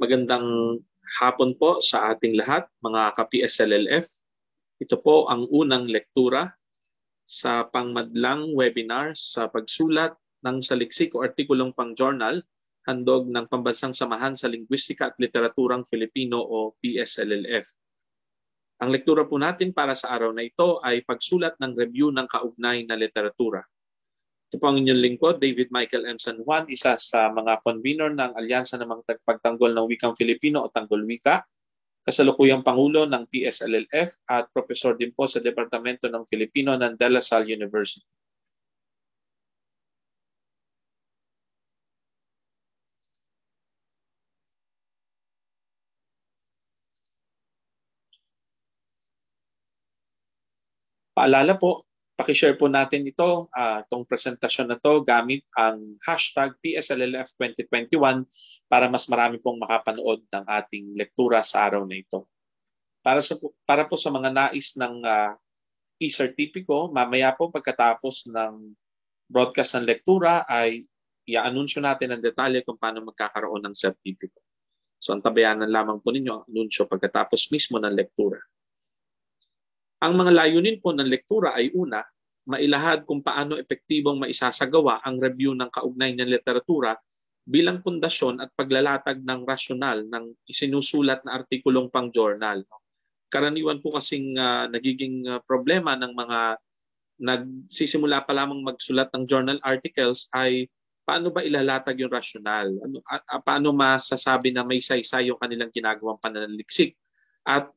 Magandang hapon po sa ating lahat, mga ka-PSLLF. Ito po ang unang lektura sa pangmadlang webinar sa pagsulat ng saliksik o artikulong pang-journal handog ng Pambansang Samahan sa Lingwistika at Literaturang Filipino o PSLLF. Ang lektura po natin para sa araw na ito ay pagsulat ng review ng kaugnay na literatura. Ito po ang inyong lingkod, David Michael M. San Juan, isa sa mga convener ng Alyansa ng mga Pagtanggol ng Wikang Filipino o Tanggol Wika, kasalukuyang Pangulo ng PSLLF at profesor din po sa Departamento ng Filipino ng De La Salle University. Paalala po, Pakishare po natin ito, uh, itong presentasyon na to gamit ang hashtag PSLLF2021 para mas marami pong makapanood ng ating lektura sa araw na ito. Para, sa, para po sa mga nais ng uh, e-certifico, mamaya po pagkatapos ng broadcast ng lektura ay i-anunsyo natin ang detalye kung paano magkakaroon ng certificate. So antabayanan lamang po ninyo ang anunsyo pagkatapos mismo ng lektura. Ang mga layunin po ng lektura ay una, mailahad kung paano epektibong maisasagawa ang review ng kaugnay ng literatura bilang pundasyon at paglalatag ng rasyonal ng isinusulat na artikulong pang-journal. Karaniwan po kasing uh, nagiging uh, problema ng mga nagsisimula pa lamang magsulat ng journal articles ay paano ba ilalatag yung rasyonal? Ano, a, a, paano masasabi na may saysay yung kanilang ginagawang pananaliksik? At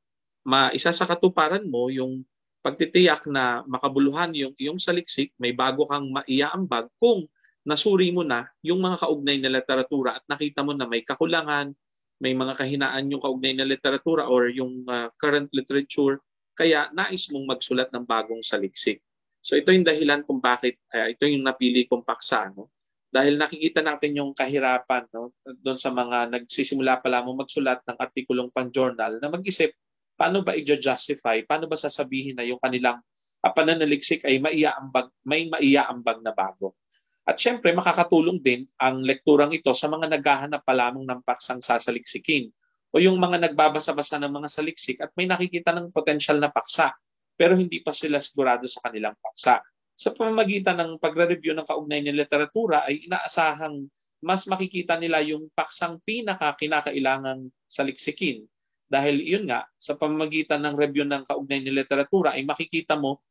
maisa sa katuparan mo yung pagtitiyak na makabuluhan yung iyong saliksik, may bago kang maiaambag kung nasuri mo na yung mga kaugnay na literatura at nakita mo na may kakulangan, may mga kahinaan yung kaugnay na literatura or yung uh, current literature, kaya nais mong magsulat ng bagong saliksik. So ito yung dahilan kung bakit uh, ito yung napili kong paksa. No? Dahil nakikita natin yung kahirapan no? doon sa mga nagsisimula pa lamang magsulat ng artikulong pang-journal na mag-isip paano ba i-justify, paano ba sasabihin na yung kanilang uh, pananaliksik ay maiaambag, may maiaambag na bago. At syempre, makakatulong din ang lekturang ito sa mga naghahanap pa lamang ng paksang sasaliksikin o yung mga nagbabasa-basa ng mga saliksik at may nakikita ng potensyal na paksa pero hindi pa sila sigurado sa kanilang paksa. Sa pamamagitan ng pagre-review ng kaugnay ng literatura ay inaasahang mas makikita nila yung paksang pinaka kinakailangang saliksikin dahil yun nga, sa pamamagitan ng review ng kaugnay ng literatura ay makikita mo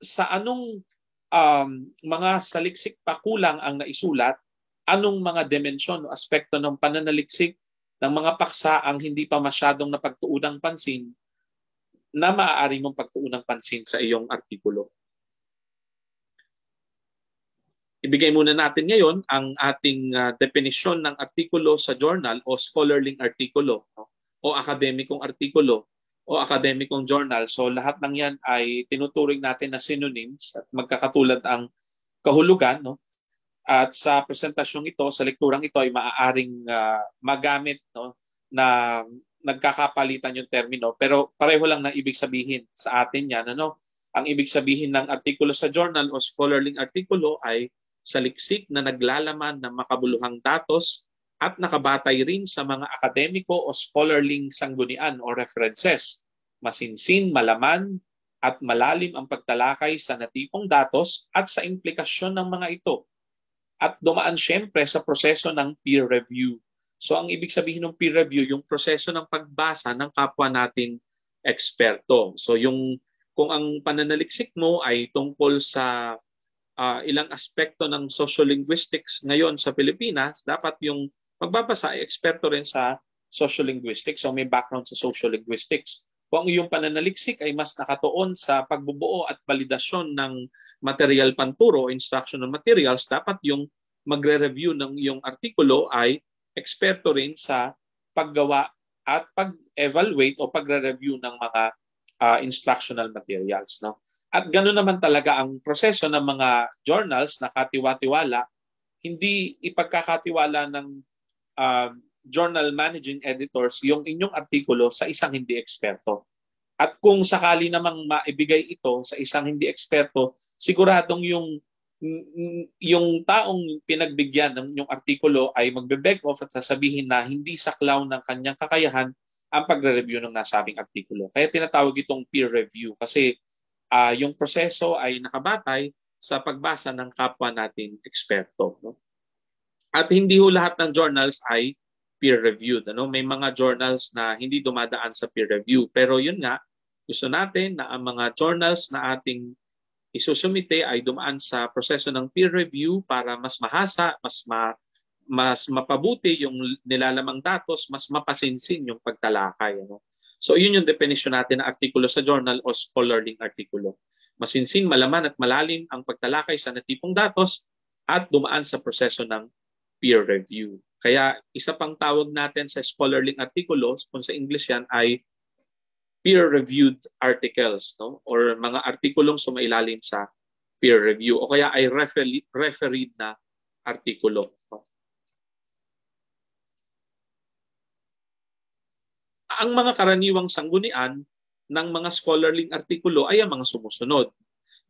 sa anong um, mga saliksik pa kulang ang naisulat, anong mga dimensyon o aspekto ng pananaliksik ng mga paksa ang hindi pa masyadong napagtuunang pansin na maaari mong pagtuunang pansin sa iyong artikulo. Ibigay muna natin ngayon ang ating uh, definisyon ng artikulo sa journal o scholarly artikulo. No? O akademikong artikulo o akademikong journal. So lahat ng yan ay tinuturing natin na synonyms at magkakatulad ang kahulugan. No? At sa presentasyong ito, sa lekturang ito ay maaaring uh, magamit no, na nagkakapalitan yung termino. Pero pareho lang na ibig sabihin sa atin yan. Ano? Ang ibig sabihin ng artikulo sa journal o scholarly artikulo ay saliksik na naglalaman ng makabuluhang datos at nakabatay rin sa mga akademiko o scholarly sanggunian o references. Masinsin, malaman, at malalim ang pagtalakay sa natipong datos at sa implikasyon ng mga ito. At dumaan siyempre sa proseso ng peer review. So ang ibig sabihin ng peer review, yung proseso ng pagbasa ng kapwa nating eksperto. So yung kung ang pananaliksik mo ay tungkol sa uh, ilang aspekto ng sociolinguistics ngayon sa Pilipinas, dapat yung magbabasa ay eksperto rin sa sociolinguistics, so may background sa sociolinguistics. Kung ang iyong pananaliksik ay mas nakatuon sa pagbubuo at validasyon ng material panturo instructional materials, dapat yung magre-review ng iyong artikulo ay eksperto rin sa paggawa at pag-evaluate o pagre-review ng mga uh, instructional materials. No? At ganoon naman talaga ang proseso ng mga journals na katiwa-tiwala, hindi ipagkakatiwala ng uh, journal managing editors yung inyong artikulo sa isang hindi eksperto. At kung sakali namang maibigay ito sa isang hindi eksperto, siguradong yung yung taong pinagbigyan ng yung artikulo ay magbe-beg off at sasabihin na hindi saklaw ng kanyang kakayahan ang pagre-review ng nasabing artikulo. Kaya tinatawag itong peer review kasi uh, yung proseso ay nakabatay sa pagbasa ng kapwa natin eksperto. No? At hindi ho lahat ng journals ay peer-reviewed. Ano? May mga journals na hindi dumadaan sa peer review. Pero yun nga, gusto natin na ang mga journals na ating isusumite ay dumaan sa proseso ng peer review para mas mahasa, mas ma, mas mapabuti yung nilalamang datos, mas mapasinsin yung pagtalakay. Ano? So yun yung definition natin ng artikulo sa journal o scholarly artikulo. Masinsin, malaman at malalim ang pagtalakay sa natipong datos at dumaan sa proseso ng peer review. Kaya isa pang tawag natin sa scholarly artikulo, kung sa English yan, ay peer-reviewed articles no or mga artikulong sumailalim sa peer review o kaya ay referee, refereed na artikulo. No? Ang mga karaniwang sanggunian ng mga scholarly artikulo ay ang mga sumusunod.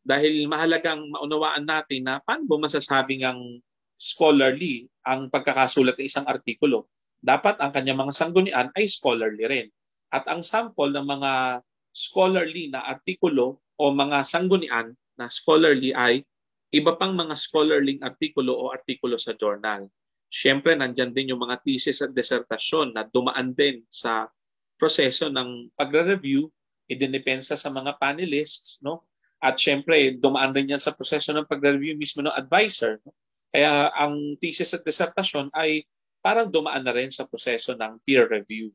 Dahil mahalagang maunawaan natin na paano ba masasabing ang scholarly ang pagkakasulat ng isang artikulo. Dapat ang kanyang mga sanggunian ay scholarly rin. At ang sample ng mga scholarly na artikulo o mga sanggunian na scholarly ay iba pang mga scholarly artikulo o artikulo sa journal. Siyempre, nandyan din yung mga thesis at dissertasyon na dumaan din sa proseso ng pagre-review, idinepensa sa mga panelists, no? At siyempre, dumaan rin yan sa proseso ng pagre-review mismo ng advisor. No? Kaya ang thesis at dissertasyon ay parang dumaan na rin sa proseso ng peer review.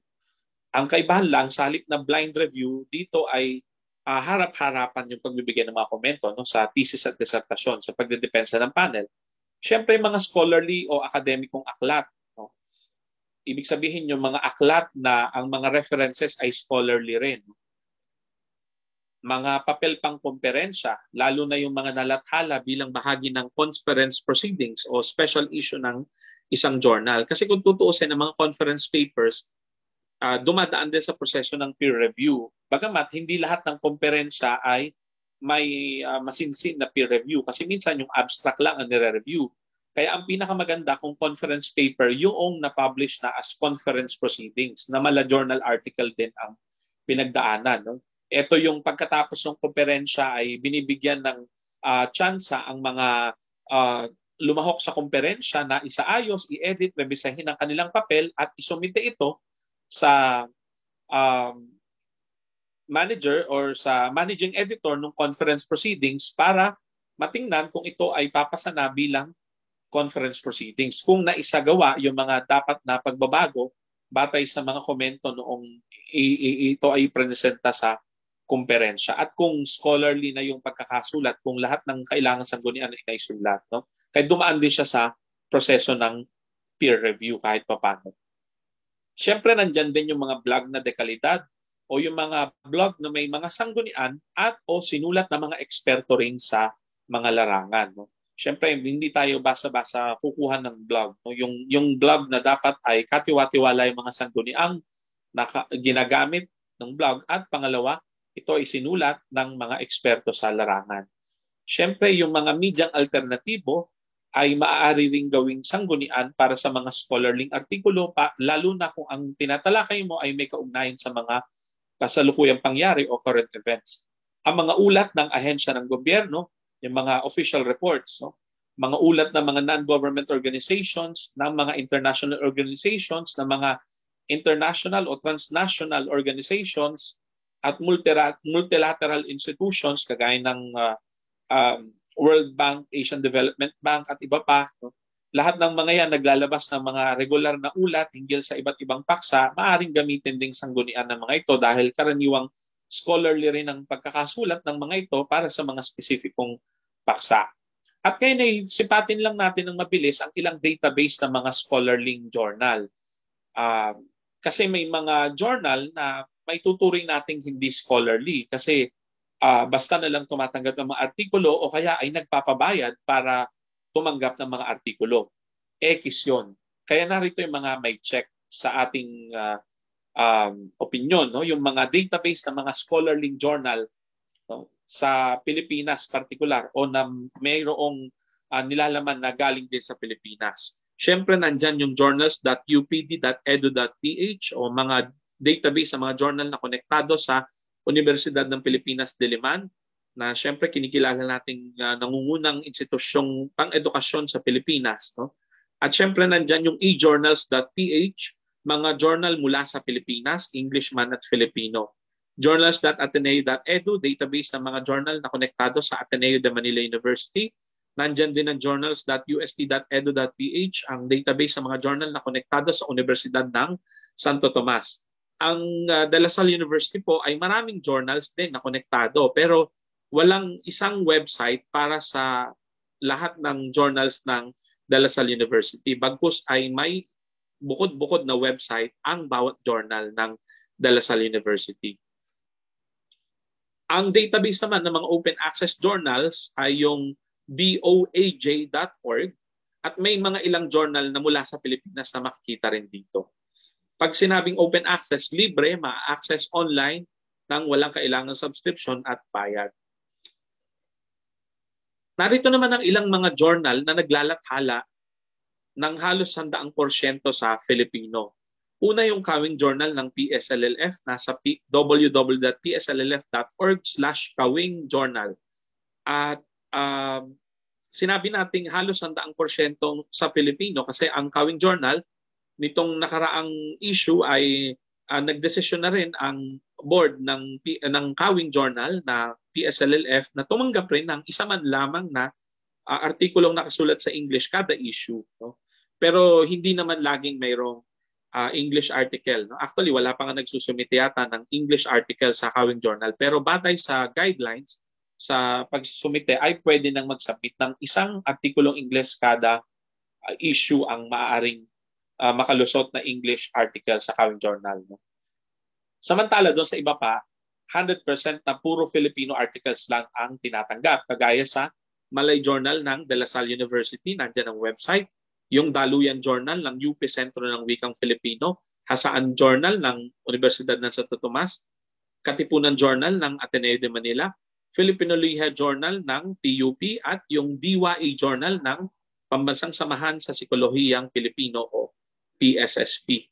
Ang kaibahan lang sa halip na blind review, dito ay uh, harap-harapan yung pagbibigay ng mga komento no, sa thesis at dissertasyon sa pagdedepensa ng panel. Siyempre, mga scholarly o akademikong aklat. No? Ibig sabihin yung mga aklat na ang mga references ay scholarly rin. Mga papel pang komperensya, lalo na yung mga nalathala bilang bahagi ng conference proceedings o special issue ng isang journal. Kasi kung tutuusin ang mga conference papers, uh, dumadaan din sa proseso ng peer review. Bagamat hindi lahat ng komperensya ay may uh, masinsin na peer review kasi minsan yung abstract lang ang nire-review. Kaya ang pinakamaganda kung conference paper yung na-publish na as conference proceedings na mala journal article din ang pinagdaanan. No? Ito yung pagkatapos ng komperensya ay binibigyan ng uh, tsansa ang mga uh, lumahok sa komperensya na isaayos, i-edit, rebisahin ang kanilang papel at isumite ito sa um, manager or sa managing editor ng conference proceedings para matingnan kung ito ay papasa na bilang conference proceedings. Kung naisagawa yung mga dapat na pagbabago batay sa mga komento noong ito ay presenta sa kumperensya at kung scholarly na yung pagkakasulat kung lahat ng kailangan sanggunian ay naisulat no kaya dumaan din siya sa proseso ng peer review kahit papaano Siyempre, nandyan din yung mga blog na dekalidad o yung mga blog na may mga sanggunian at o sinulat na mga eksperto rin sa mga larangan. No? Siyempre, hindi tayo basa-basa kukuha ng blog. No? Yung, yung blog na dapat ay katiwa-tiwala yung mga sangguniang na ginagamit ng blog at pangalawa, ito ay sinulat ng mga eksperto sa larangan. Siyempre, yung mga medyang alternatibo ay maaari ring gawing sanggunian para sa mga scholarly artikulo, pa, lalo na kung ang tinatalakay mo ay may kaugnayan sa mga kasalukuyang pangyari o current events. Ang mga ulat ng ahensya ng gobyerno, yung mga official reports, no? mga ulat ng mga non-government organizations, ng mga international organizations, ng mga international o transnational organizations, at multilateral institutions kagaya ng uh, um, World Bank, Asian Development Bank at iba pa. No? Lahat ng mga yan naglalabas ng mga regular na ulat hinggil sa iba't ibang paksa, maaring gamitin ding sanggunian ng mga ito dahil karaniwang scholarly rin ang pagkakasulat ng mga ito para sa mga spesifikong paksa. At kaya na sipatin lang natin ng mabilis ang ilang database ng mga scholarly journal. Uh, kasi may mga journal na may tuturing nating hindi scholarly kasi uh, basta na lang tumatanggap ng mga artikulo o kaya ay nagpapabayad para tumanggap ng mga artikulo. X yun. Kaya narito yung mga may check sa ating uh, um, opinion, no? yung mga database ng mga scholarly journal no? sa Pilipinas particular o na mayroong uh, nilalaman na galing din sa Pilipinas. Siyempre, nandyan yung journals.upd.edu.ph o mga database sa mga journal na konektado sa Universidad ng Pilipinas Diliman na siyempre kinikilala nating uh, nangungunang institusyong pang-edukasyon sa Pilipinas. No? At siyempre nandyan yung ejournals.ph, mga journal mula sa Pilipinas, English man at Filipino. Journals.ateneo.edu, database ng mga journal na konektado sa Ateneo de Manila University. Nandyan din ang journals.ust.edu.ph, ang database ng mga journal na konektado sa Universidad ng Santo Tomas. Ang uh, De La Salle University po ay maraming journals din na konektado pero walang isang website para sa lahat ng journals ng De La Salle University. Bagkus ay may bukod-bukod na website ang bawat journal ng De La Salle University. Ang database naman ng mga open access journals ay yung doaj.org at may mga ilang journal na mula sa Pilipinas na makikita rin dito. Pag sinabing open access, libre, ma-access online nang walang kailangan subscription at bayad. Narito naman ang ilang mga journal na naglalathala ng halos sandaang porsyento sa Filipino. Una yung Kawing Journal ng PSLLF, nasa www.psllf.org slash Kawing Journal. At uh, sinabi nating halos sandaang porsyento sa Filipino kasi ang Kawing Journal nitong nakaraang issue ay uh, nagdesisyon na rin ang board ng ng Kawing Journal na PSLLF na tumanggap rin ng isa man lamang na uh, artikulong nakasulat sa English kada issue. No? Pero hindi naman laging mayroong uh, English article. No? Actually, wala pa nga nagsusumite yata ng English article sa Kawing Journal. Pero batay sa guidelines sa pagsumite ay pwede nang mag-submit ng isang artikulong English kada uh, issue ang maaaring uh, makalusot na English article sa Kawing Journal. No? Samantala doon sa iba pa, 100% na puro Filipino articles lang ang tinatanggap. Kagaya sa Malay Journal ng De La Salle University, nandiyan ang website. Yung Daluyan Journal ng UP Sentro ng Wikang Filipino, Hasaan Journal ng Universidad ng Santo Tomas, Katipunan Journal ng Ateneo de Manila, Filipino Liha Journal ng PUP at yung DYE Journal ng Pambansang Samahan sa Psikolohiyang Pilipino o PSSP.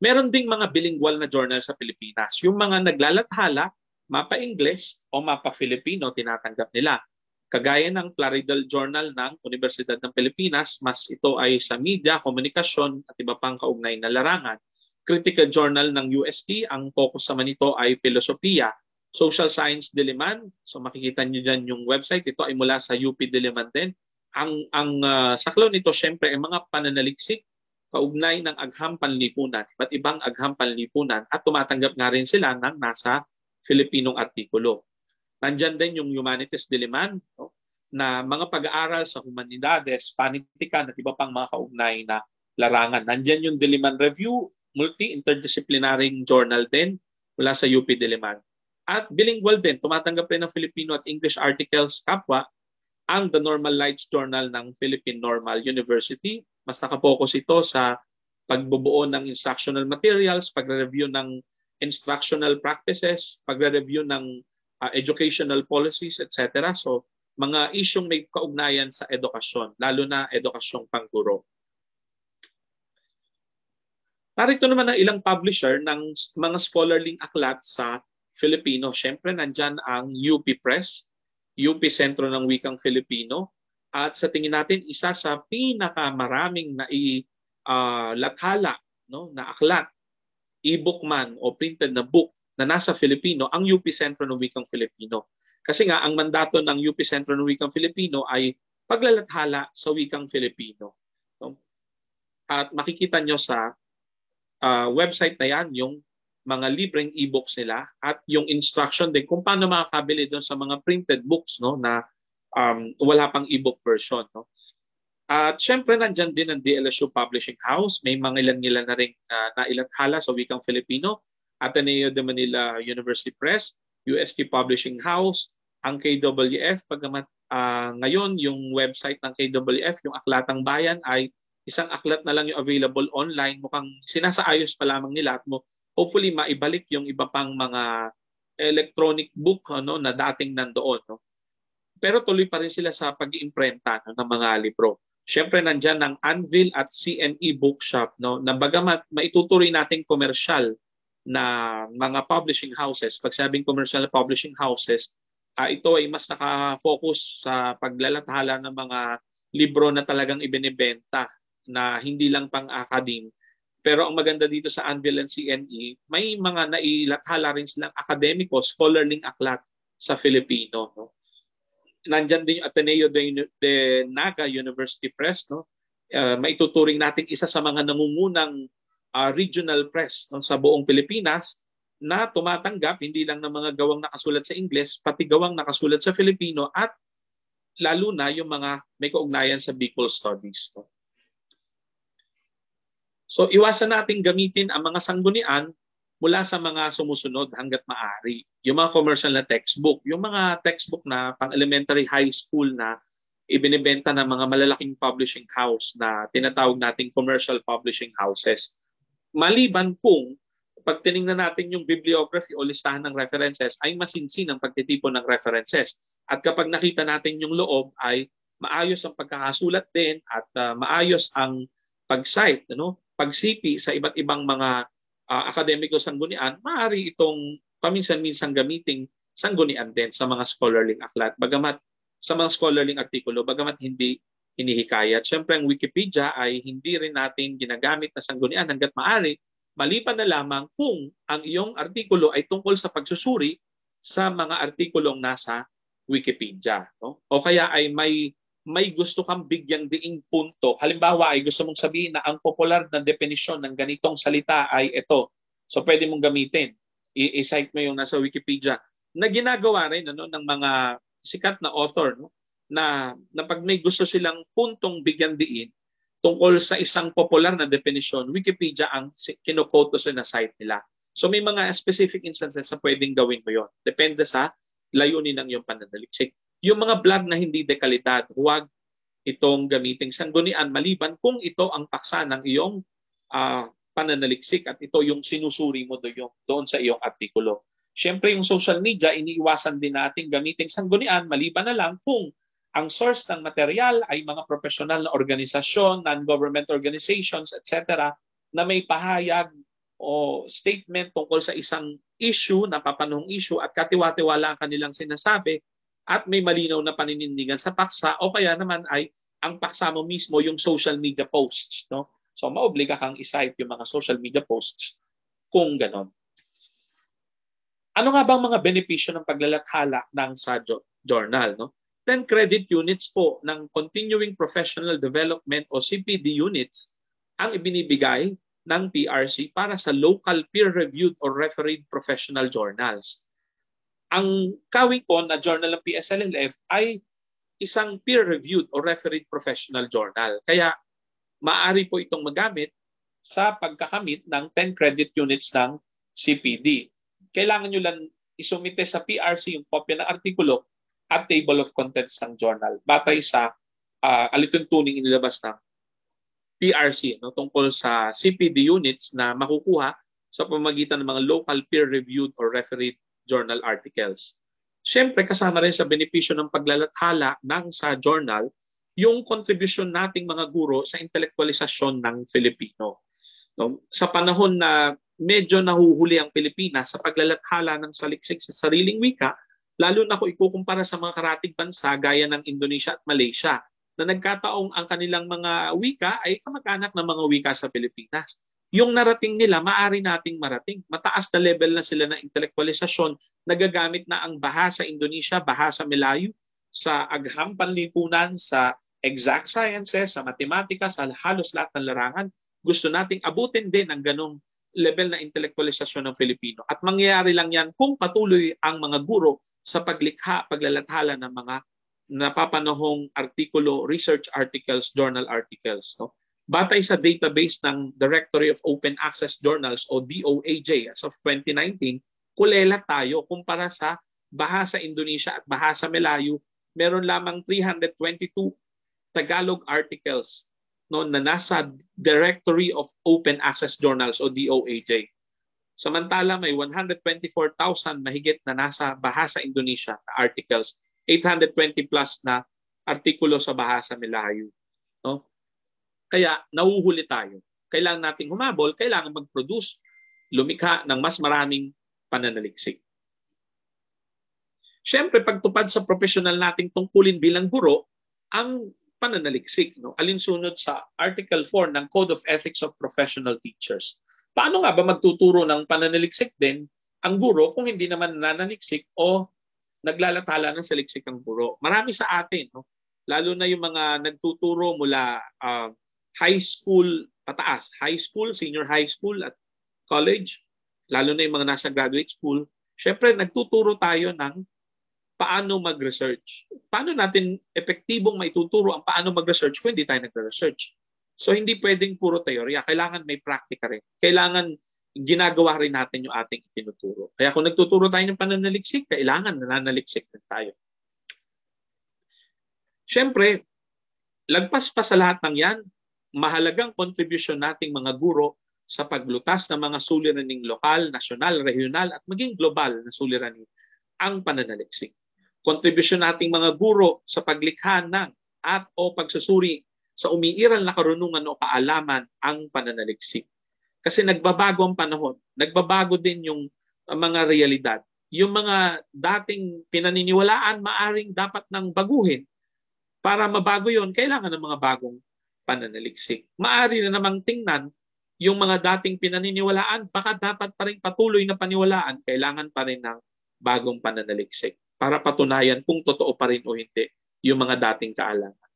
Meron ding mga bilingual na journal sa Pilipinas. Yung mga naglalathala, mapa English o mapa Filipino tinatanggap nila. Kagaya ng Plaridel Journal ng Universidad ng Pilipinas, mas ito ay sa media, komunikasyon at iba pang kaugnay na larangan. Critical Journal ng UST, ang focus naman nito ay filosofiya. Social Science Diliman, so makikita niyo dyan yung website, ito ay mula sa UP Diliman din. Ang, ang uh, saklaw nito syempre ay mga pananaliksik kaugnay ng agham panlipunan, iba't ibang agham panlipunan at tumatanggap nga rin sila ng nasa Filipinong artikulo. Nandyan din yung Humanities Diliman, no? na mga pag-aaral sa humanidades, panitikan at iba pang mga kaugnay na larangan. Nandyan yung Diliman Review, multi-interdisciplinary journal din mula sa UP Diliman. At bilingual din, tumatanggap rin ng Filipino at English articles kapwa ang The Normal Lights Journal ng Philippine Normal University mas nakapokus ito sa pagbubuo ng instructional materials, pagre-review ng instructional practices, pagre-review ng uh, educational policies, etc. So, mga isyong may kaugnayan sa edukasyon, lalo na edukasyong pangguro. Narito naman ang ilang publisher ng mga scholarly aklat sa Filipino. Siyempre, nandyan ang UP Press, UP Sentro ng Wikang Filipino, at sa tingin natin, isa sa pinakamaraming na uh, lathala no, na aklat, e-book man o printed na book na nasa Filipino, ang UP Sentro ng Wikang Filipino. Kasi nga, ang mandato ng UP Sentro ng Wikang Filipino ay paglalathala sa wikang Filipino. No? At makikita nyo sa uh, website na yan yung mga libreng e-books nila at yung instruction din kung paano makakabili doon sa mga printed books no na um, wala pang ebook version. No? At syempre nandyan din ang DLSU Publishing House. May mga ilan-ilan na rin uh, nailathala sa wikang Filipino. Ateneo de Manila University Press, UST Publishing House, ang KWF. Pagamat uh, ngayon yung website ng KWF, yung Aklatang Bayan ay isang aklat na lang yung available online. Mukhang sinasaayos pa lamang nila at mo hopefully maibalik yung iba pang mga electronic book ano na dating nandoon no pero tuloy pa rin sila sa pag-iimprenta no, ng mga libro. Siyempre nandyan ang Anvil at CNE Bookshop no, na bagamat maitutuloy nating komersyal na mga publishing houses, pag sabing commercial publishing houses, uh, ito ay mas nakafocus sa paglalathala ng mga libro na talagang ibinebenta na hindi lang pang-academe. Pero ang maganda dito sa Anvil and CNE, may mga nailathala rin silang akademiko, scholarly aklat sa Filipino. No? Nandyan din yung Ateneo de, de Naga University Press. No? Uh, maituturing natin isa sa mga nangungunang uh, regional press no, sa buong Pilipinas na tumatanggap hindi lang ng mga gawang nakasulat sa Ingles, pati gawang nakasulat sa Filipino at lalo na yung mga may kaugnayan sa Bicol Studies. No? So iwasan nating gamitin ang mga sanggunian mula sa mga sumusunod hanggat maaari. Yung mga commercial na textbook, yung mga textbook na pang elementary high school na ibinibenta ng mga malalaking publishing house na tinatawag nating commercial publishing houses. Maliban kung pag tiningnan natin yung bibliography o listahan ng references ay masinsin ang pagtitipon ng references. At kapag nakita natin yung loob ay maayos ang pagkakasulat din at uh, maayos ang pag-cite, ano? Pagsipi sa iba't ibang mga uh, akademiko sanggunian, maaari itong paminsan-minsan gamiting sanggunian din sa mga scholarly aklat. Bagamat sa mga scholarly artikulo, bagamat hindi hinihikayat. Siyempre, ang Wikipedia ay hindi rin natin ginagamit na sanggunian hanggat maaari, maliban na lamang kung ang iyong artikulo ay tungkol sa pagsusuri sa mga artikulong nasa Wikipedia. No? O kaya ay may may gusto kang bigyang diing punto. Halimbawa ay gusto mong sabihin na ang popular na definisyon ng ganitong salita ay ito. So pwede mong gamitin. I-cite mo yung nasa Wikipedia na ginagawa rin ano, ng mga sikat na author no? na, na pag may gusto silang puntong bigyan diin tungkol sa isang popular na definition, Wikipedia ang kinukote sa na site nila. So may mga specific instances sa pwedeng gawin mo yon. Depende sa layunin ng iyong pananaliksik. Yung mga blog na hindi dekalidad, huwag itong gamiting sanggunian maliban kung ito ang paksa ng iyong uh, pananaliksik at ito yung sinusuri mo doon, doon sa iyong artikulo. Siyempre yung social media, iniiwasan din natin gamiting sanggunian maliban na lang kung ang source ng material ay mga profesional na organisasyon, non-government organizations, etc. na may pahayag o statement tungkol sa isang issue, napapanahong issue at katiwa-tiwala ang kanilang sinasabi at may malinaw na paninindigan sa paksa o kaya naman ay ang paksa mo mismo yung social media posts. No? So maobliga kang isite yung mga social media posts kung ganon. Ano nga bang mga benepisyo ng paglalathala ng sa journal? No? 10 credit units po ng Continuing Professional Development o CPD units ang ibinibigay ng PRC para sa local peer-reviewed or refereed professional journals. Ang kawing po na journal ng PSLLF ay isang peer-reviewed or refereed professional journal. Kaya maaari po itong magamit sa pagkakamit ng 10 credit units ng CPD. Kailangan nyo lang isumite sa PRC yung kopya ng artikulo at table of contents ng journal batay sa uh, alituntuning inilabas ng PRC no, tungkol sa CPD units na makukuha sa pamagitan ng mga local peer-reviewed or refereed journal articles. Siyempre, kasama rin sa benepisyo ng paglalathala ng sa journal yung kontribusyon nating mga guro sa intelektualisasyon ng Filipino. No? Sa panahon na medyo nahuhuli ang Pilipinas sa paglalathala ng saliksik sa sariling wika, lalo na kung ikukumpara sa mga karatig bansa gaya ng Indonesia at Malaysia na nagkataong ang kanilang mga wika ay kamag-anak ng mga wika sa Pilipinas. Yung narating nila, maari nating marating. Mataas na level na sila ng intelektualisasyon. Nagagamit na ang bahasa Indonesia, bahasa Melayu, sa agham panlipunan, sa exact sciences, sa matematika, sa halos lahat ng larangan. Gusto nating abutin din ang ganong level na intelektualisasyon ng Filipino. At mangyayari lang yan kung patuloy ang mga guro sa paglikha, paglalathala ng mga napapanahong artikulo, research articles, journal articles. No? Batay sa database ng Directory of Open Access Journals o DOAJ as of 2019, kulela tayo kumpara sa Bahasa Indonesia at Bahasa Melayu, meron lamang 322 Tagalog articles no, na nasa Directory of Open Access Journals o DOAJ. Samantala may 124,000 mahigit na nasa Bahasa Indonesia na articles. 820 plus na artikulo sa Bahasa Melayu. No? Kaya nauhuli tayo. Kailangan nating humabol, kailangan mag-produce, lumikha ng mas maraming pananaliksik. Siyempre, pagtupad sa professional nating tungkulin bilang guro, ang pananaliksik, no? alinsunod sa Article 4 ng Code of Ethics of Professional Teachers. Paano nga ba magtuturo ng pananaliksik din ang guro kung hindi naman nananaliksik o naglalathala ng saliksik ang guro? Marami sa atin, no? lalo na yung mga nagtuturo mula uh, high school pataas, high school, senior high school at college, lalo na yung mga nasa graduate school, syempre nagtuturo tayo ng paano mag-research. Paano natin epektibong maituturo ang paano mag-research kung hindi tayo nagre-research? So hindi pwedeng puro teorya. Kailangan may practice rin. Kailangan ginagawa rin natin yung ating itinuturo. Kaya kung nagtuturo tayo ng pananaliksik, kailangan nananaliksik din tayo. Siyempre, lagpas pa sa lahat ng yan, mahalagang kontribusyon nating mga guro sa paglutas ng mga suliraning lokal, nasyonal, regional at maging global na suliraning ang pananaliksik kontribusyon nating mga guro sa paglikha ng at o pagsusuri sa umiiral na karunungan o kaalaman ang pananaliksik. Kasi nagbabago ang panahon, nagbabago din yung uh, mga realidad. Yung mga dating pinaniniwalaan, maaring dapat nang baguhin. Para mabago yon kailangan ng mga bagong pananaliksik. Maari na namang tingnan yung mga dating pinaniniwalaan, baka dapat pa rin patuloy na paniwalaan, kailangan pa rin ng bagong pananaliksik para patunayan kung totoo pa rin o hindi yung mga dating kaalaman.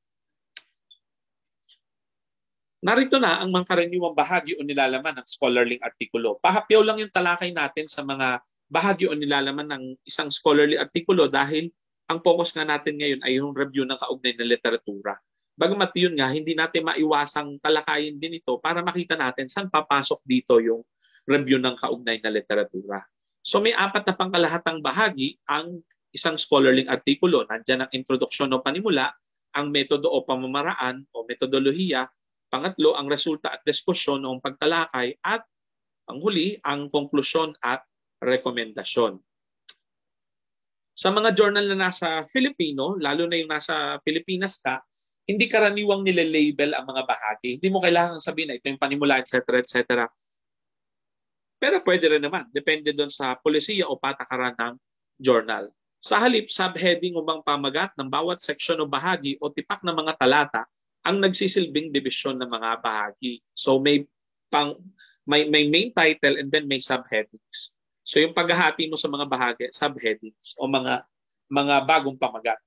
Narito na ang mga karaniwang bahagi o nilalaman ng scholarly artikulo. Pahapyaw lang yung talakay natin sa mga bahagi o nilalaman ng isang scholarly artikulo dahil ang focus nga natin ngayon ay yung review ng kaugnay na literatura. Bagamat yun nga, hindi natin maiwasang talakayin din ito para makita natin saan papasok dito yung review ng kaugnay na literatura. So may apat na pangkalahatang bahagi ang isang scholarly artikulo. Nandiyan ang introduksyon o panimula, ang metodo o pamamaraan o metodolohiya, pangatlo ang resulta at diskusyon o pagtalakay at ang huli ang konklusyon at rekomendasyon. Sa mga journal na nasa Filipino, lalo na yung nasa Pilipinas ka, hindi karaniwang nile-label ang mga bahagi. Hindi mo kailangan sabihin na ito yung panimula, etc. etc. Pero pwede rin naman. Depende doon sa polisiya o patakaran ng journal. Sa halip, subheading o bang pamagat ng bawat seksyon o bahagi o tipak ng mga talata ang nagsisilbing division ng mga bahagi. So may pang may, may main title and then may subheadings. So yung paghahati mo sa mga bahagi, subheadings o mga mga bagong pamagat.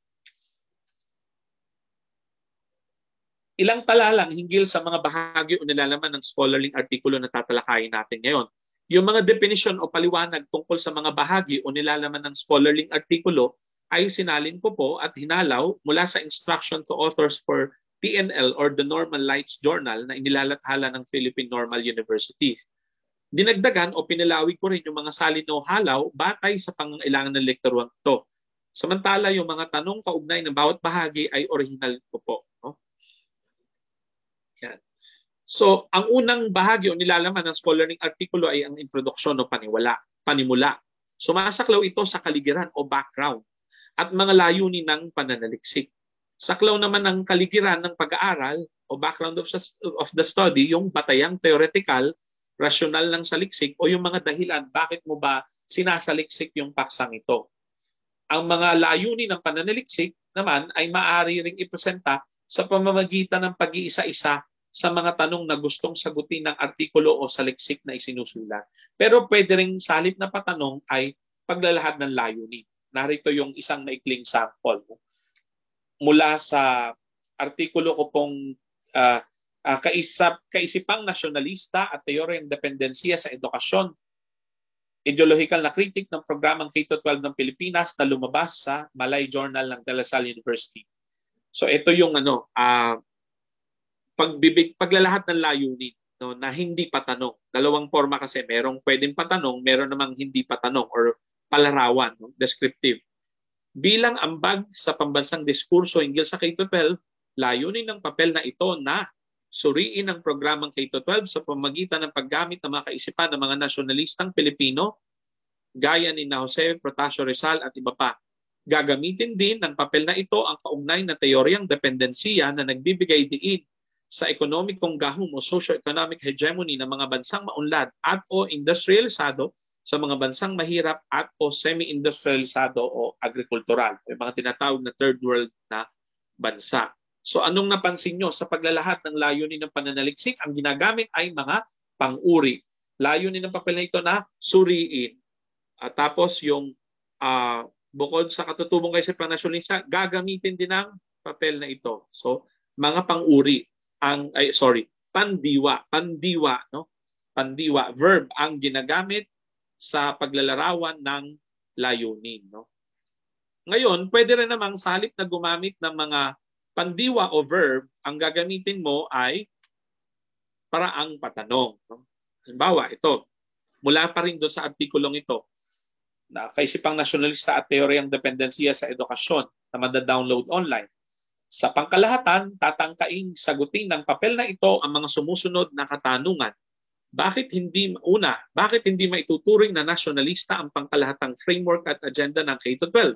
Ilang tala lang hinggil sa mga bahagi o nilalaman ng scholarly artikulo na tatalakayin natin ngayon. Yung mga definition o paliwanag tungkol sa mga bahagi o nilalaman ng scholarly artikulo ay sinalin ko po at hinalaw mula sa Instruction to Authors for PNL or the Normal Lights Journal na inilalathala ng Philippine Normal University. Dinagdagan o pinalawig ko rin yung mga salin o halaw batay sa pangangailangan ng lektoruang ito. Samantala, yung mga tanong kaugnay ng bawat bahagi ay original ko po. No? Yan. So, ang unang bahagi o nilalaman ng scholarly artikulo ay ang introduksyon o paniwala, panimula. Sumasaklaw ito sa kaligiran o background at mga layunin ng pananaliksik. Saklaw naman ng kaligiran ng pag-aaral o background of, of the study, yung batayang theoretical, rasyonal ng saliksik o yung mga dahilan bakit mo ba sinasaliksik yung paksang ito. Ang mga layunin ng pananaliksik naman ay maaari ring ipresenta sa pamamagitan ng pag-iisa-isa sa mga tanong na gustong sagutin ng artikulo o saliksik na isinusulat. Pero pwede ring salip na patanong ay paglalahad ng layunin. Narito yung isang maikling sample. Mula sa artikulo ko pong uh, uh, kaisap, kaisipang nasyonalista at teorya ng dependensiya sa edukasyon, ideological na kritik ng programang K-12 ng Pilipinas na lumabas sa Malay Journal ng De La Salle University. So ito yung ano, uh, pagbibig paglalahat ng layunin no na hindi patanong. Dalawang forma kasi merong pwedeng patanong, meron namang hindi patanong or palarawan, no? descriptive. Bilang ambag sa pambansang diskurso hinggil sa K-12, layunin ng papel na ito na suriin ang programang K-12 sa pamagitan ng paggamit ng mga kaisipan ng mga nasyonalistang Pilipino gaya ni na Jose Protasio Rizal at iba pa Gagamitin din ng papel na ito ang kaugnay na teoryang dependensiya na nagbibigay diin sa ekonomikong gahom o socio-economic hegemony ng mga bansang maunlad at o industrialisado sa mga bansang mahirap at o semi-industrialisado o agrikultural, yung mga tinatawag na third world na bansa. So anong napansin nyo sa paglalahat ng layunin ng pananaliksik? Ang ginagamit ay mga pang-uri. Layunin ng papel na ito na suriin. At tapos yung uh, bukod sa katutubong kay sa panasyonista, gagamitin din ang papel na ito. So mga pang-uri ang ay sorry, pandiwa, pandiwa, no? Pandiwa verb ang ginagamit sa paglalarawan ng layunin, no? Ngayon, pwede rin namang sa halip na gumamit ng mga pandiwa o verb, ang gagamitin mo ay paraang patanong. No? Halimbawa, ito. Mula pa rin doon sa artikulong ito na kaisipang nasyonalista at teoryang dependensiya sa edukasyon na mada-download online. Sa pangkalahatan, tatangkaing sagutin ng papel na ito ang mga sumusunod na katanungan. Bakit hindi una, bakit hindi maituturing na nasyonalista ang pangkalahatang framework at agenda ng K-12?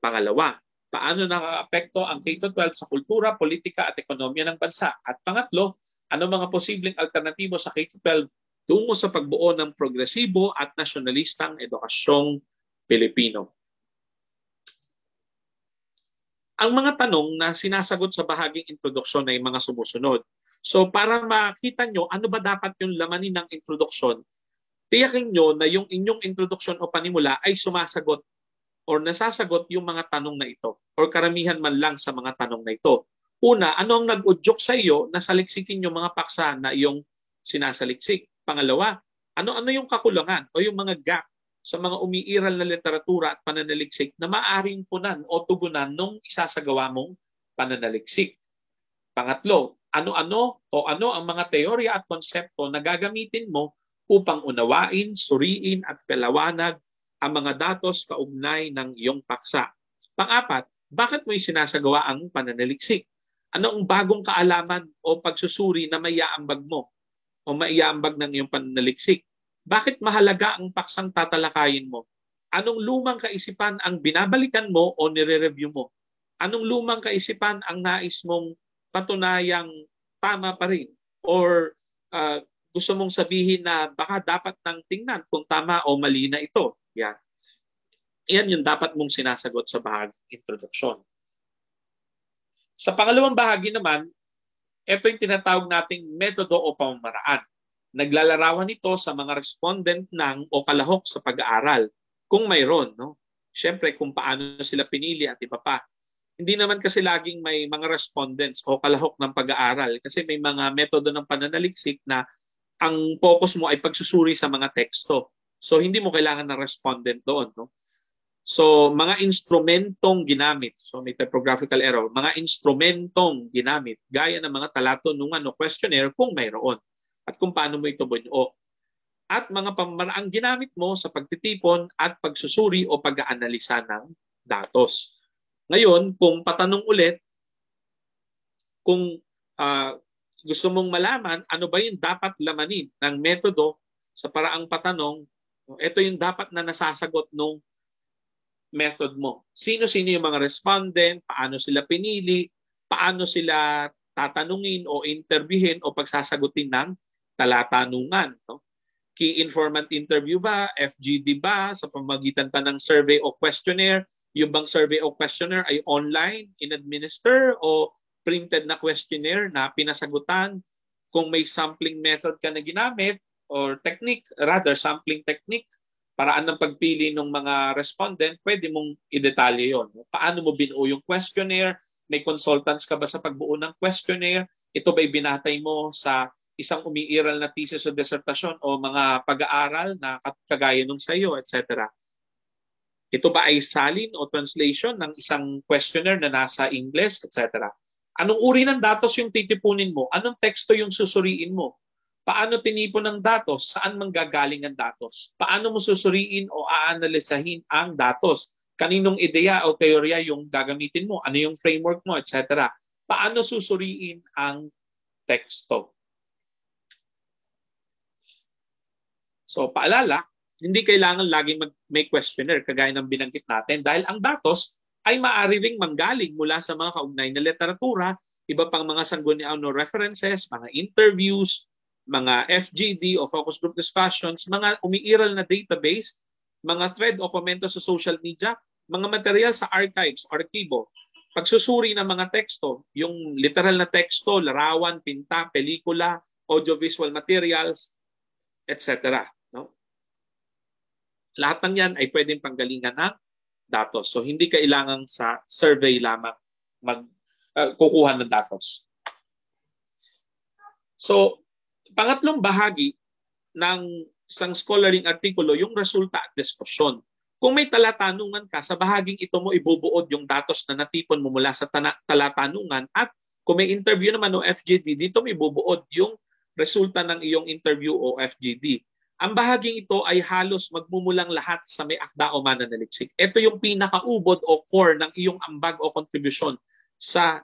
Pangalawa, paano nakakaapekto ang K-12 sa kultura, politika at ekonomiya ng bansa? At pangatlo, ano mga posibleng alternatibo sa K-12 tungo sa pagbuo ng progresibo at nasyonalistang edukasyong Pilipino? Ang mga tanong na sinasagot sa bahaging introduksyon ay mga sumusunod. So para makita nyo ano ba dapat yung lamanin ng introduksyon, tiyakin nyo na yung inyong introduksyon o panimula ay sumasagot or nasasagot yung mga tanong na ito or karamihan man lang sa mga tanong na ito. Una, ano ang nag-udyok sa iyo na saliksikin yung mga paksa na iyong sinasaliksik? Pangalawa, ano-ano yung kakulangan o yung mga gap sa mga umiiral na literatura at pananaliksik na maaring punan o tugunan nung isasagawa mong pananaliksik. Pangatlo, ano-ano o ano ang mga teorya at konsepto na gagamitin mo upang unawain, suriin at palawanag ang mga datos kaugnay ng iyong paksa. Pangapat, bakit mo isinasagawa ang pananaliksik? Ano ang bagong kaalaman o pagsusuri na maiaambag mo o maiaambag ng iyong pananaliksik? Bakit mahalaga ang paksang tatalakayin mo? Anong lumang kaisipan ang binabalikan mo o nire-review mo? Anong lumang kaisipan ang nais mong patunayang tama pa rin? Or uh, gusto mong sabihin na baka dapat nang tingnan kung tama o mali na ito? Yan. Yan yung dapat mong sinasagot sa bahagi introduction. Sa pangalawang bahagi naman, ito yung tinatawag nating metodo o pamamaraan. Naglalarawan ito sa mga respondent ng o kalahok sa pag-aaral kung mayroon. No? Siyempre kung paano sila pinili at iba pa. Hindi naman kasi laging may mga respondents o kalahok ng pag-aaral kasi may mga metodo ng pananaliksik na ang focus mo ay pagsusuri sa mga teksto. So hindi mo kailangan ng respondent doon. No? So mga instrumentong ginamit, so may typographical error, mga instrumentong ginamit gaya ng mga talatunungan o questionnaire kung mayroon at kung paano mo ito bunuo. At mga pamamaraang ginamit mo sa pagtitipon at pagsusuri o pag-aanalisa ng datos. Ngayon, kung patanong ulit, kung uh, gusto mong malaman ano ba yung dapat lamanin ng metodo sa paraang patanong, ito yung dapat na nasasagot nung method mo. Sino-sino yung mga respondent, paano sila pinili, paano sila tatanungin o interviewin o pagsasagutin ng talatanungan. No? Key informant interview ba, FGD ba, sa pamagitan pa ng survey o questionnaire, yung bang survey o questionnaire ay online, in-administer o printed na questionnaire na pinasagutan. Kung may sampling method ka na ginamit, or technique, rather sampling technique, paraan ng pagpili ng mga respondent, pwede mong idetalye yon. Paano mo binuo yung questionnaire? May consultants ka ba sa pagbuo ng questionnaire? Ito ba'y binatay mo sa isang umiiral na thesis o dissertasyon o mga pag-aaral na kagaya nung sa iyo, etc. Ito ba ay salin o translation ng isang questionnaire na nasa English, etc. Anong uri ng datos yung titipunin mo? Anong teksto yung susuriin mo? Paano tinipon ng datos? Saan manggagaling ang datos? Paano mo susuriin o aanalisahin ang datos? Kaninong ideya o teorya yung gagamitin mo? Ano yung framework mo, etc. Paano susuriin ang teksto? So, paalala, hindi kailangan laging mag may questionnaire kagaya ng binanggit natin dahil ang datos ay maaari ring manggaling mula sa mga kaugnay na literatura, iba pang mga sangguniang no references, mga interviews, mga FGD o focus group discussions, mga umiiral na database, mga thread o komento sa social media, mga material sa archives, arkibo, pagsusuri ng mga teksto, yung literal na teksto, larawan, pinta, pelikula, audiovisual materials, etc. Lahat ng yan ay pwedeng panggalingan ng datos. So hindi kailangan sa survey lamang mag uh, kukuha ng datos. So pangatlong bahagi ng isang scholaring artikulo yung resulta at diskusyon. Kung may talatanungan ka, sa bahaging ito mo ibubuod yung datos na natipon mo mula sa tana- talatanungan at kung may interview naman o FGD, dito mo ibubuod yung resulta ng iyong interview o FGD. Ang bahaging ito ay halos magmumulang lahat sa may akda o mananaliksik. Ito yung pinakaubod o core ng iyong ambag o kontribusyon sa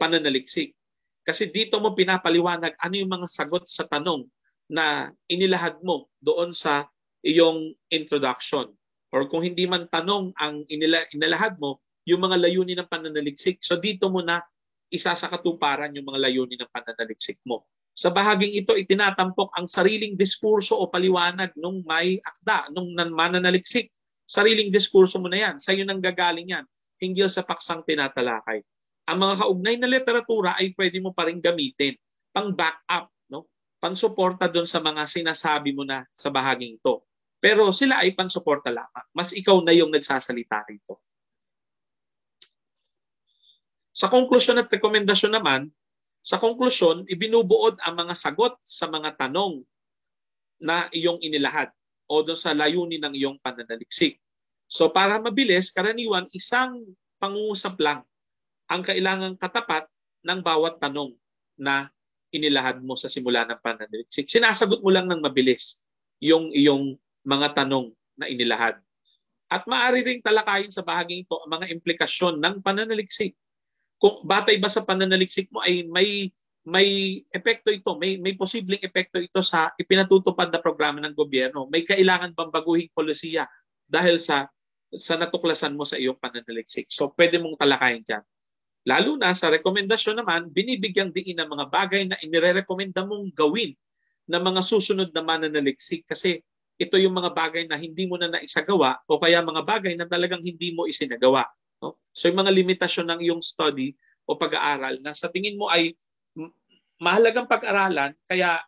pananaliksik. Kasi dito mo pinapaliwanag ano yung mga sagot sa tanong na inilahad mo doon sa iyong introduction or kung hindi man tanong ang inila, inalahad mo, yung mga layunin ng pananaliksik. So dito mo na isa sa katuparan yung mga layunin ng pananaliksik mo. Sa bahaging ito, itinatampok ang sariling diskurso o paliwanag nung may akda, nung mananaliksik. Sariling diskurso mo na yan. Sa iyo nang gagaling yan. Hinggil sa paksang tinatalakay. Ang mga kaugnay na literatura ay pwede mo pa rin gamitin pang backup, no? pansuporta doon sa mga sinasabi mo na sa bahaging ito. Pero sila ay pansuporta lamang. Mas ikaw na yung nagsasalita rito. Sa konklusyon at rekomendasyon naman, sa konklusyon, ibinubuod ang mga sagot sa mga tanong na iyong inilahad o doon sa layunin ng iyong pananaliksik. So para mabilis, karaniwan isang pangungusap lang ang kailangang katapat ng bawat tanong na inilahad mo sa simula ng pananaliksik. Sinasagot mo lang ng mabilis yung iyong mga tanong na inilahad. At maaari ring talakayin sa bahaging ito ang mga implikasyon ng pananaliksik. Kung batay ba sa pananaliksik mo ay may may epekto ito, may may posibleng epekto ito sa ipinatutupad na programa ng gobyerno. May kailangan bang baguhing polisiya dahil sa sa natuklasan mo sa iyong pananaliksik. So pwede mong talakayin diyan. Lalo na sa rekomendasyon naman, binibigyang diin ng mga bagay na inirerekomenda mong gawin ng mga susunod na mananaliksik kasi ito yung mga bagay na hindi mo na naisagawa o kaya mga bagay na talagang hindi mo isinagawa. No? So yung mga limitasyon ng iyong study o pag-aaral na sa tingin mo ay mahalagang pag-aralan kaya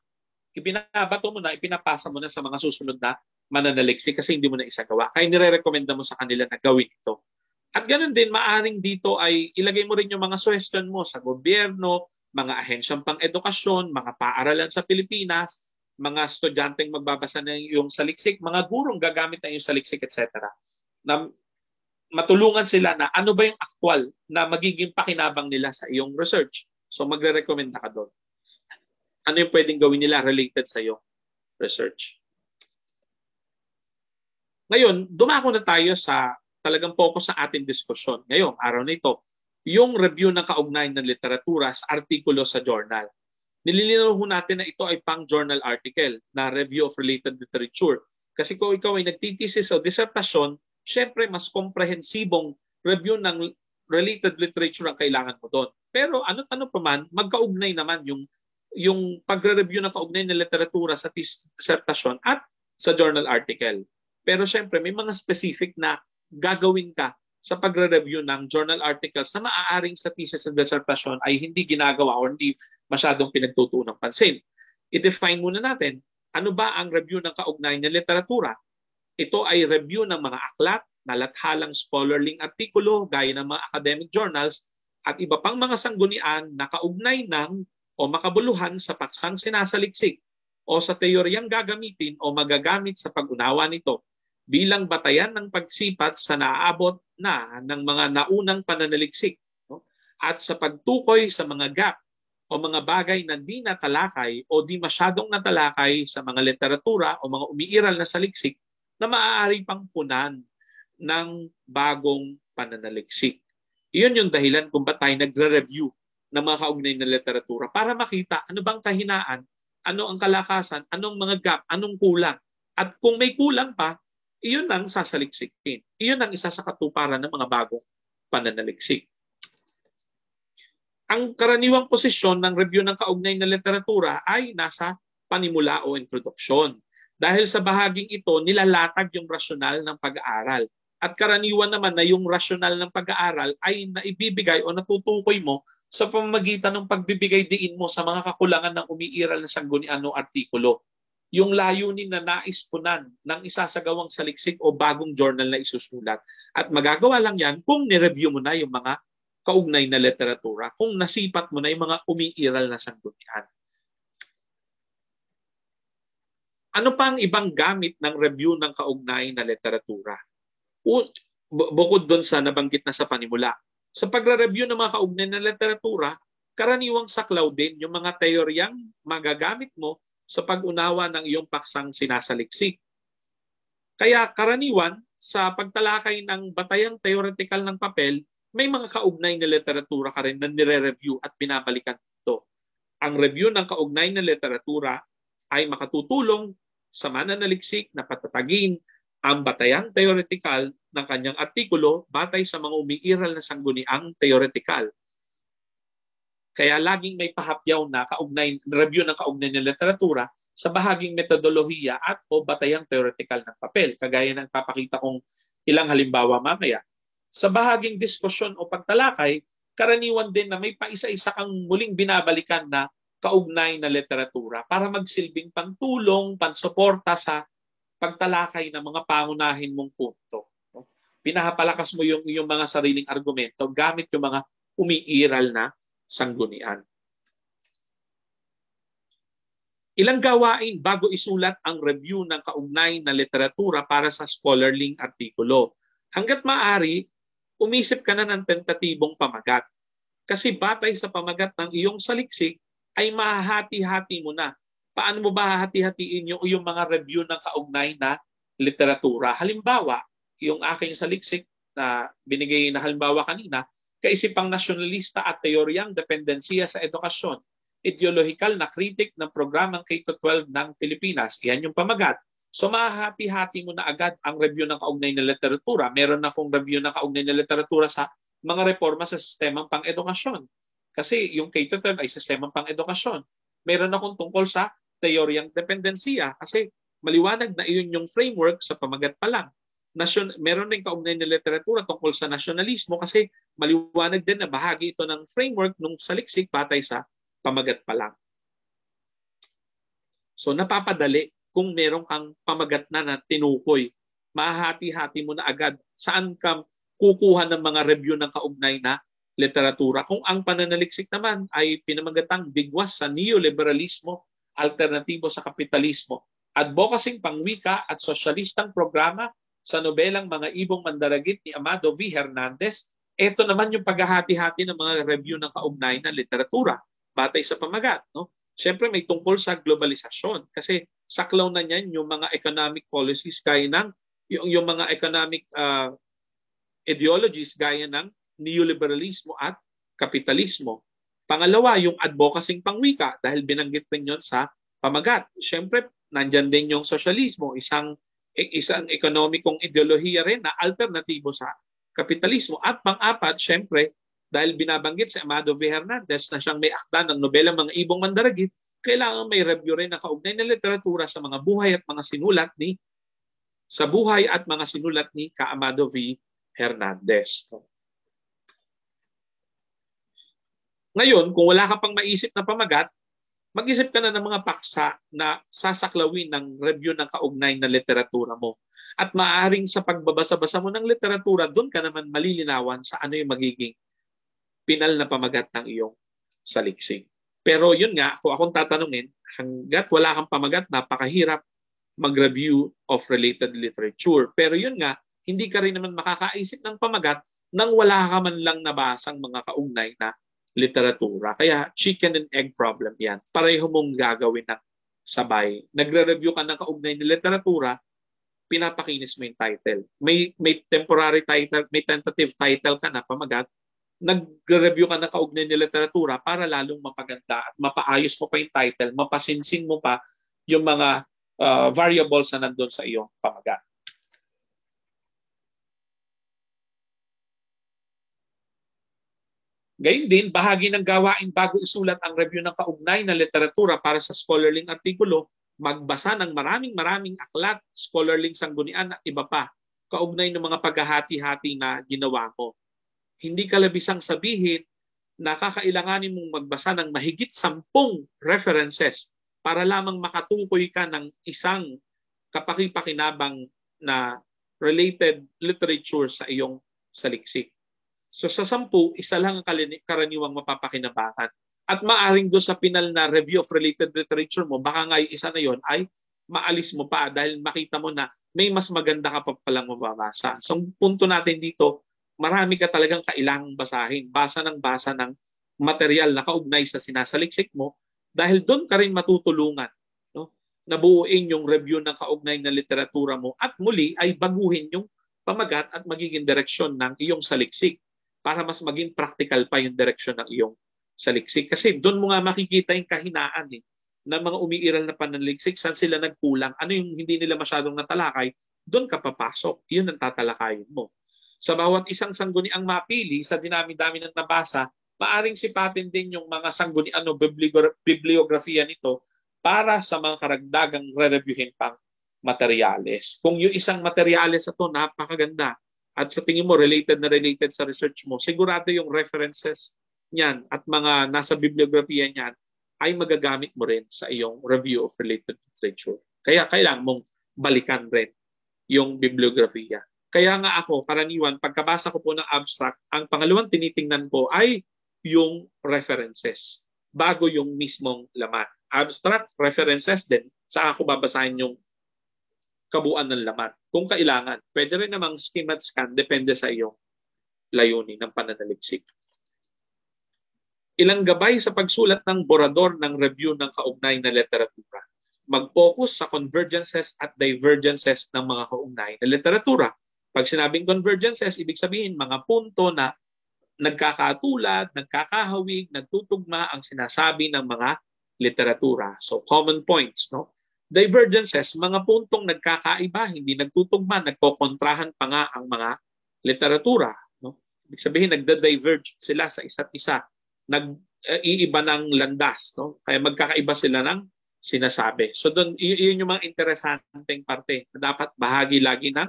ipinabato mo na, ipinapasa mo na sa mga susunod na mananaliksi kasi hindi mo na isagawa. Kaya nire-recommenda mo sa kanila na gawin ito. At ganun din, maaring dito ay ilagay mo rin yung mga suggestion mo sa gobyerno, mga ahensyang pang-edukasyon, mga paaralan sa Pilipinas, mga estudyanteng magbabasa ng yung saliksik, mga gurong gagamit ng yung saliksik, etc. Na matulungan sila na ano ba yung actual na magiging pakinabang nila sa iyong research. So magre-recommend ka doon. Ano yung pwedeng gawin nila related sa iyong research. Ngayon, dumako na tayo sa talagang focus sa ating diskusyon. Ngayon, araw na ito, yung review ng kaugnayan ng literatura sa artikulo sa journal nililinaw natin na ito ay pang journal article na review of related literature. Kasi kung ikaw ay nagtitisis o disertasyon, syempre mas komprehensibong review ng related literature ang kailangan mo doon. Pero ano ano pa man, magkaugnay naman yung yung pagre-review ng kaugnay ng literatura sa disertasyon at sa journal article. Pero syempre may mga specific na gagawin ka sa pagre-review ng journal articles na maaaring sa thesis and dissertation ay hindi ginagawa o hindi masyadong pinagtutuunang pansin. I-define muna natin, ano ba ang review ng kaugnay ng literatura? Ito ay review ng mga aklat, nalathalang scholarly artikulo gaya ng mga academic journals at iba pang mga sanggunian na kaugnay ng o makabuluhan sa paksang sinasaliksik o sa teoryang gagamitin o magagamit sa pag-unawa nito bilang batayan ng pagsipat sa naaabot na ng mga naunang pananaliksik no? at sa pagtukoy sa mga gap o mga bagay na di natalakay o di masyadong natalakay sa mga literatura o mga umiiral na saliksik na maaari pang punan ng bagong pananaliksik. Iyon yung dahilan kung ba't tayo nagre-review ng mga kaugnay na literatura para makita ano bang kahinaan, ano ang kalakasan, anong mga gap, anong kulang At kung may kulang pa, iyon ang sasaliksikin. Iyon ang isa sa katuparan ng mga bagong pananaliksik. Ang karaniwang posisyon ng review ng kaugnay na literatura ay nasa panimula o introduksyon. Dahil sa bahaging ito, nilalatag yung rasyonal ng pag-aaral. At karaniwan naman na yung rasyonal ng pag-aaral ay naibibigay o natutukoy mo sa pamamagitan ng pagbibigay diin mo sa mga kakulangan ng umiiral na sanggunian o artikulo. Yung layunin na naispunan ng isasagawang saliksik o bagong journal na isusulat. At magagawa lang yan kung nireview mo na yung mga kaugnay na literatura, kung nasipat mo na yung mga umiiral na sanggunian. Ano pa ang ibang gamit ng review ng kaugnay na literatura? O, bukod doon sa nabanggit na sa panimula, sa pagre-review ng mga kaugnay na literatura, karaniwang saklaw din yung mga teoryang magagamit mo sa pag-unawa ng iyong paksang sinasaliksik. Kaya karaniwan, sa pagtalakay ng batayang theoretical ng papel, may mga kaugnay na literatura ka rin na nire-review at binabalikan ito. Ang review ng kaugnay na literatura ay makatutulong sa mananaliksik na patatagin ang batayang theoretical ng kanyang artikulo batay sa mga umiiral na sangguniang theoretical. Kaya laging may pahapyaw na kaugnay, review ng kaugnay ng literatura sa bahaging metodolohiya at o batayang theoretical ng papel. Kagaya ng papakita kong ilang halimbawa mamaya. Sa bahaging diskusyon o pagtalakay, karaniwan din na may paisa-isa kang muling binabalikan na kaugnay na literatura para magsilbing pantulong, pansuporta sa pagtalakay ng mga pangunahin mong punto pinapalakas mo yung, yung mga sariling argumento gamit yung mga umiiral na sanggunian. Ilang gawain bago isulat ang review ng kaugnay na literatura para sa scholarly artikulo. Hanggat maaari, umisip ka na ng tentatibong pamagat. Kasi batay sa pamagat ng iyong saliksik, ay mahahati-hati mo na. Paano mo ba hahati-hatiin yung, yung mga review ng kaugnay na literatura? Halimbawa, yung aking saliksik na binigay na halimbawa kanina, kaisipang nasyonalista at teoryang dependensiya sa edukasyon, ideolohikal na kritik ng programang K-12 ng Pilipinas. Yan yung pamagat. So mahahati-hati mo na agad ang review ng kaugnay na literatura. Meron na akong review ng kaugnay na literatura sa mga reforma sa sistemang pang-edukasyon. Kasi yung K-12 ay sistemang pang-edukasyon. Meron akong tungkol sa teoryang dependensiya kasi maliwanag na iyon yung framework sa pamagat pa lang nasyon, meron rin kaugnay na literatura tungkol sa nasyonalismo kasi maliwanag din na bahagi ito ng framework ng saliksik patay sa pamagat pa lang. So napapadali kung meron kang pamagat na na tinukoy, mahati-hati mo na agad saan ka kukuha ng mga review ng kaugnay na literatura. Kung ang pananaliksik naman ay pinamagatang bigwas sa neoliberalismo, alternatibo sa kapitalismo, advocacy pangwika at sosyalistang programa sa nobelang Mga Ibong Mandaragit ni Amado V. Hernandez, ito naman yung paghahati-hati ng mga review ng kaugnay ng literatura batay sa pamagat. No? Siyempre may tungkol sa globalisasyon kasi saklaw na niyan yung mga economic policies gaya ng yung, yung mga economic uh, ideologies gaya ng neoliberalismo at kapitalismo. Pangalawa, yung advocacy pangwika dahil binanggit rin yon sa pamagat. Siyempre, nandyan din yung sosyalismo, isang isang ekonomikong ideolohiya rin na alternatibo sa kapitalismo. At pang-apat, syempre, dahil binabanggit si Amado V. Hernandez na siyang may akda ng nobela Mga Ibong Mandaragit, kailangan may review rin na kaugnay na literatura sa mga buhay at mga sinulat ni sa buhay at mga sinulat ni Kaamado V. Hernandez. Ngayon, kung wala ka pang maisip na pamagat, mag-isip ka na ng mga paksa na sasaklawin ng review ng kaugnay na literatura mo. At maaaring sa pagbabasa-basa mo ng literatura, doon ka naman malilinawan sa ano yung magiging pinal na pamagat ng iyong saliksing. Pero yun nga, kung akong tatanungin, hanggat wala kang pamagat, napakahirap mag-review of related literature. Pero yun nga, hindi ka rin naman makakaisip ng pamagat nang wala ka man lang nabasang mga kaugnay na literatura. Kaya chicken and egg problem yan. Pareho mong gagawin ng sabay. Nagre-review ka ng kaugnay ng literatura, pinapakinis mo yung title. May, may temporary title, may tentative title ka na pamagat, nagre-review ka ng kaugnay ng literatura para lalong mapaganda at mapaayos mo pa yung title, mapasinsin mo pa yung mga uh, variables na nandun sa iyong pamagat. Gayun din, bahagi ng gawain bago isulat ang review ng kaugnay na literatura para sa scholarly artikulo, magbasa ng maraming maraming aklat, scholarly sanggunian at iba pa, kaugnay ng mga paghahati-hati na ginawa ko. Hindi kalabisang sabihin na kakailanganin mong magbasa ng mahigit sampung references para lamang makatukoy ka ng isang kapakipakinabang na related literature sa iyong saliksik. So sa sampu, isa lang ang karaniwang mapapakinabangan. At maaring doon sa pinal na review of related literature mo, baka nga yung isa na yon ay maalis mo pa dahil makita mo na may mas maganda ka pa palang mababasa. So punto natin dito, marami ka talagang kailangang basahin. Basa ng basa ng material na kaugnay sa sinasaliksik mo dahil doon ka rin matutulungan no? nabuuin yung review ng kaugnay na literatura mo at muli ay baguhin yung pamagat at magiging direksyon ng iyong saliksik para mas maging practical pa yung direction ng iyong saliksik. Kasi doon mo nga makikita yung kahinaan eh, ng mga umiiral na pananaliksik, saan sila nagkulang, ano yung hindi nila masyadong natalakay, doon ka papasok. Yun ang tatalakayin mo. Sa bawat isang sangguniang mapili, sa dinami-dami ng nabasa, maaring sipatin din yung mga sangguni ano bibliografiya nito para sa mga karagdagang re-reviewin pang materyales. Kung yung isang materyales ito napakaganda, at sa tingin mo related na related sa research mo, sigurado yung references niyan at mga nasa bibliografiya niyan ay magagamit mo rin sa iyong review of related literature. Kaya kailangan mong balikan rin yung bibliografiya. Kaya nga ako, karaniwan, pagkabasa ko po ng abstract, ang pangalawang tinitingnan ko ay yung references bago yung mismong laman. Abstract, references, then sa ako babasahin yung kabuuan ng laman. Kung kailangan, pwede rin namang skim at scan, depende sa iyong layunin ng pananaliksik. Ilang gabay sa pagsulat ng borador ng review ng kaugnay na literatura. Mag-focus sa convergences at divergences ng mga kaugnay na literatura. Pag sinabing convergences, ibig sabihin mga punto na nagkakatulad, nagkakahawig, nagtutugma ang sinasabi ng mga literatura. So common points, no? Divergences, mga puntong nagkakaiba, hindi nagtutugma, nagkokontrahan pa nga ang mga literatura. No? Ibig sabihin, nagda-diverge sila sa isa't isa. Nag-iiba uh, ng landas. No? Kaya magkakaiba sila ng sinasabi. So doon, y- yun yung mga interesanteng parte na dapat bahagi lagi ng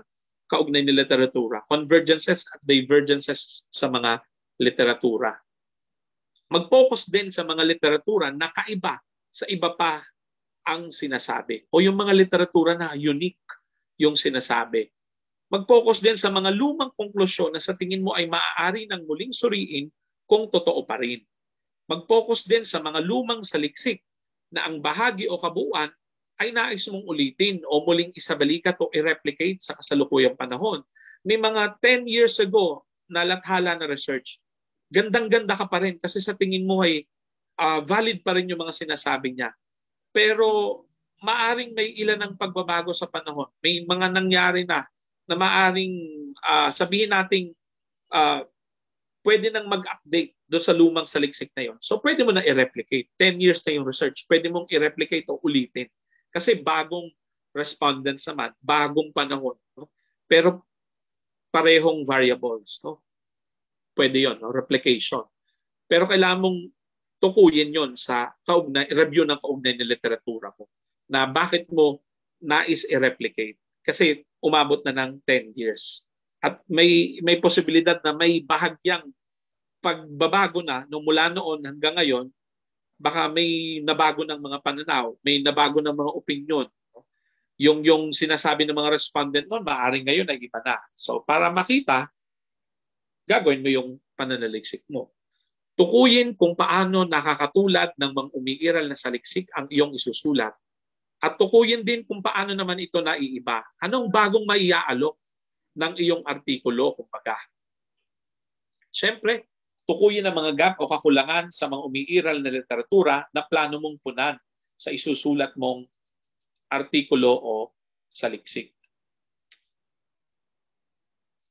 kaugnay ni literatura. Convergences at divergences sa mga literatura. Mag-focus din sa mga literatura na kaiba sa iba pa ang sinasabi o yung mga literatura na unique yung sinasabi. Mag-focus din sa mga lumang konklusyon na sa tingin mo ay maaari ng muling suriin kung totoo pa rin. Mag-focus din sa mga lumang saliksik na ang bahagi o kabuuan ay nais mong ulitin o muling isabalikat o i-replicate sa kasalukuyang panahon. May mga 10 years ago na lathala na research, gandang-ganda ka pa rin kasi sa tingin mo ay uh, valid pa rin yung mga sinasabi niya. Pero maaring may ilan ng pagbabago sa panahon. May mga nangyari na na maaring uh, sabihin nating uh, pwede nang mag-update do sa lumang saliksik na yon. So pwede mo na i-replicate. 10 years na yung research. Pwede mong i-replicate o ulitin. Kasi bagong respondents naman, bagong panahon. No? Pero parehong variables. No? Pwede yon, no? replication. Pero kailangan mong tukuyin yon sa kaugnay, review ng kaugnay ng literatura mo na bakit mo nais i-replicate kasi umabot na ng 10 years. At may may posibilidad na may bahagyang pagbabago na no mula noon hanggang ngayon, baka may nabago ng mga pananaw, may nabago ng mga opinion. Yung yung sinasabi ng mga respondent noon, maaring ngayon ay iba na. So para makita, gagawin mo yung pananaliksik mo. Tukuyin kung paano nakakatulad ng mga umiiral na saliksik ang iyong isusulat. At tukuyin din kung paano naman ito naiiba. Anong bagong maiaalok ng iyong artikulo, kumbaga. Siyempre, tukuyin ang mga gap o kakulangan sa mga umiiral na literatura na plano mong punan sa isusulat mong artikulo o saliksik.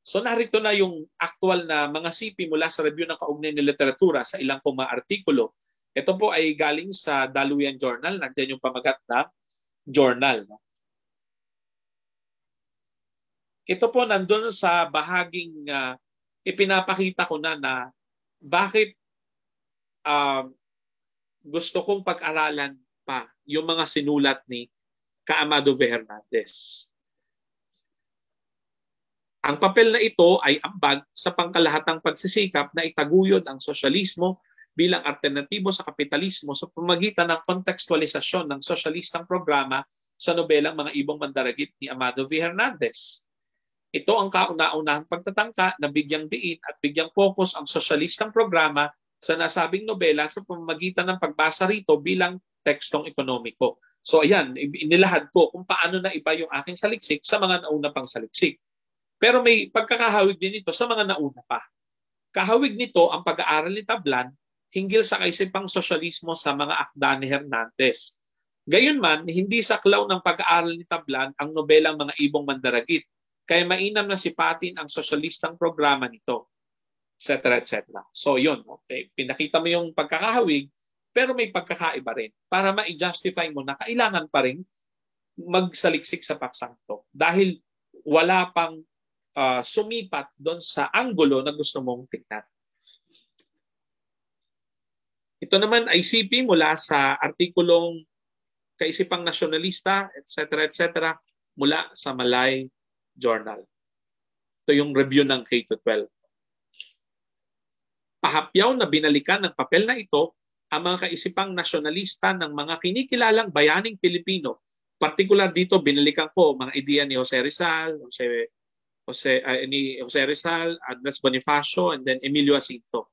So narito na yung actual na mga sipi mula sa review ng kaugnay ni literatura sa ilang kong mga artikulo. Ito po ay galing sa Daluyan Journal. Nandiyan yung pamagat na journal. No? Ito po nandun sa bahaging uh, ipinapakita ko na na bakit uh, gusto kong pag-aralan pa yung mga sinulat ni Kaamado V. Hernandez. Ang papel na ito ay ambag sa pangkalahatang pagsisikap na itaguyod ang sosyalismo bilang alternatibo sa kapitalismo sa pamagitan ng kontekstualisasyon ng sosyalistang programa sa nobelang Mga Ibong Mandaragit ni Amado V. Hernandez. Ito ang kauna-unahang pagtatangka na bigyang diin at bigyang focus ang sosyalistang programa sa nasabing nobela sa pamamagitan ng pagbasa rito bilang tekstong ekonomiko. So ayan, inilahad ko kung paano na iba yung aking saliksik sa mga nauna pang saliksik. Pero may pagkakahawig din ito sa mga nauna pa. Kahawig nito ang pag-aaral ni Tablan hinggil sa kaisipang sosyalismo sa mga akda ni Hernandez. Gayunman, hindi saklaw ng pag-aaral ni Tablan ang nobelang mga ibong mandaragit, kaya mainam na sipatin ang sosyalistang programa nito, etc. etc. So yun, okay. pinakita mo yung pagkakahawig, pero may pagkakaiba rin para ma-justify mo na kailangan pa rin magsaliksik sa paksang to. Dahil wala pang uh, sumipat doon sa anggulo na gusto mong tignan. Ito naman ay CP mula sa artikulong Kaisipang Nasyonalista, etc. etc. mula sa Malay Journal. Ito yung review ng K-12. Pahapyaw na binalikan ng papel na ito ang mga kaisipang nasyonalista ng mga kinikilalang bayaning Pilipino. Partikular dito, binalikan ko mga ideya ni Jose Rizal, Jose Jose, uh, ni Jose Rizal, Andres Bonifacio, and then Emilio Asinto.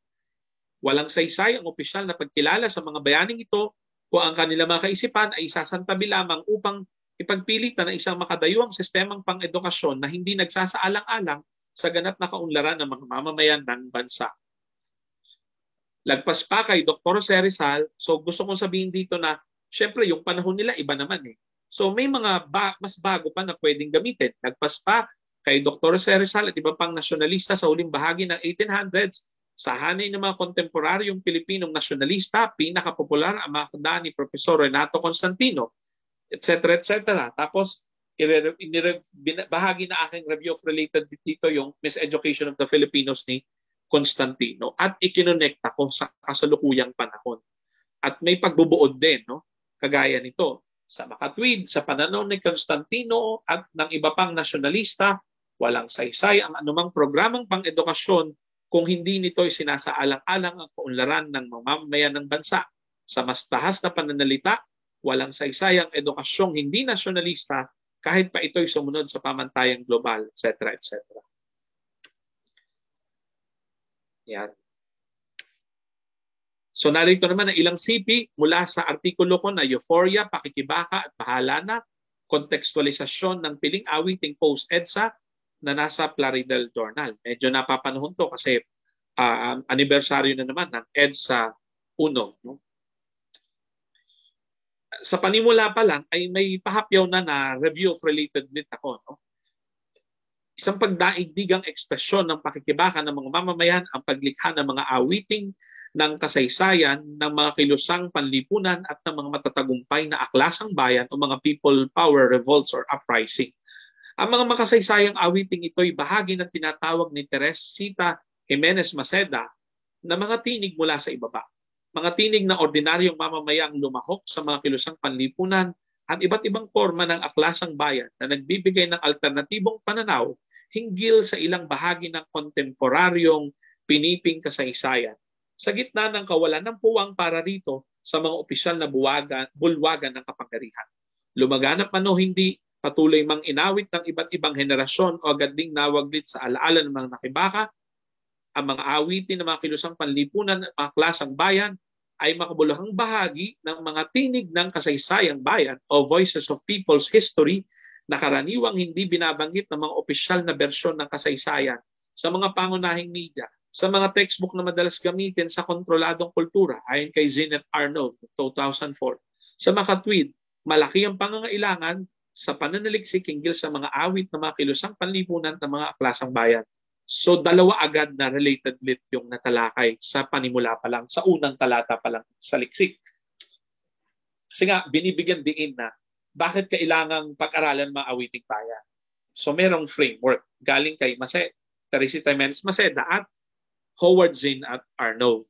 Walang saysay ang opisyal na pagkilala sa mga bayaning ito kung ang kanilang mga kaisipan ay isasantabi lamang upang ipagpilitan ng isang makadayuang sistemang pang-edukasyon na hindi nagsasaalang-alang sa ganap na kaunlaran ng mga mamamayan ng bansa. Lagpas pa kay Dr. Jose Rizal, so gusto kong sabihin dito na syempre yung panahon nila iba naman eh. So may mga ba- mas bago pa na pwedeng gamitin. Lagpas pa kay Dr. Serizal at iba pang nasyonalista sa huling bahagi ng 1800s, sa hanay ng mga kontemporaryong Pilipinong nasyonalista, pinakapopular ang mga kanda ni Profesor Renato Constantino, etc. etc. Tapos, bahagi na aking review of related dito yung Miseducation of the Filipinos ni Constantino at ikinonekta ko sa kasalukuyang panahon. At may pagbubuod din, no? kagaya nito, sa makatwid, sa pananaw ni Constantino at ng iba pang nasyonalista, Walang saysay ang anumang programang pang-edukasyon kung hindi nito ay sinasaalang-alang ang kaunlaran ng mamamayan ng bansa. Sa mas tahas na pananalita, walang saysay ang edukasyong hindi nasyonalista kahit pa ito'y sumunod sa pamantayang global, etc. etc. Yan. So narito naman ang ilang CP mula sa artikulo ko na Euphoria, Pakikibaka at Bahala na, kontekstualisasyon ng piling awiting post-EDSA na nasa Plaridel Journal. Medyo napapanahon to kasi uh, anibersaryo na naman ng EDSA 1. No? Sa panimula pa lang ay may pahapyaw na na review of related lit ako. No? Isang pagdaigdigang ekspresyon ng pakikibaka ng mga mamamayan ang paglikha ng mga awiting ng kasaysayan ng mga kilusang panlipunan at ng mga matatagumpay na aklasang bayan o mga people power revolts or uprising. Ang mga makasaysayang awiting ito ay bahagi ng tinatawag ni Teresita Jimenez Maceda na mga tinig mula sa ibaba. Mga tinig na ordinaryong mamamayang lumahok sa mga kilusang panlipunan at iba't ibang forma ng aklasang bayan na nagbibigay ng alternatibong pananaw hinggil sa ilang bahagi ng kontemporaryong piniping kasaysayan. Sa gitna ng kawalan ng puwang para rito sa mga opisyal na buwagan, bulwagan ng kapangyarihan. Lumaganap man o hindi patuloy mang inawit ng iba't ibang henerasyon o agad ding nawaglit sa alaala ng mga nakibaka, ang mga awitin ng mga kilusang panlipunan at mga klasang bayan ay makabuluhang bahagi ng mga tinig ng kasaysayang bayan o Voices of People's History na karaniwang hindi binabanggit ng mga opisyal na bersyon ng kasaysayan sa mga pangunahing media, sa mga textbook na madalas gamitin sa kontroladong kultura ayon kay Zinnet Arnold 2004. Sa makatwid, malaki ang pangangailangan sa pananaliksik hinggil sa mga awit ng mga kilusang panlipunan ng mga aklasang bayan. So dalawa agad na related lit yung natalakay sa panimula pa lang, sa unang talata pa lang sa liksik. Kasi nga, binibigyan diin na bakit kailangang pag-aralan mga awiting bayan. So merong framework galing kay Mase, Teresita Jimenez Maceda at Howard Zinn at Arnold.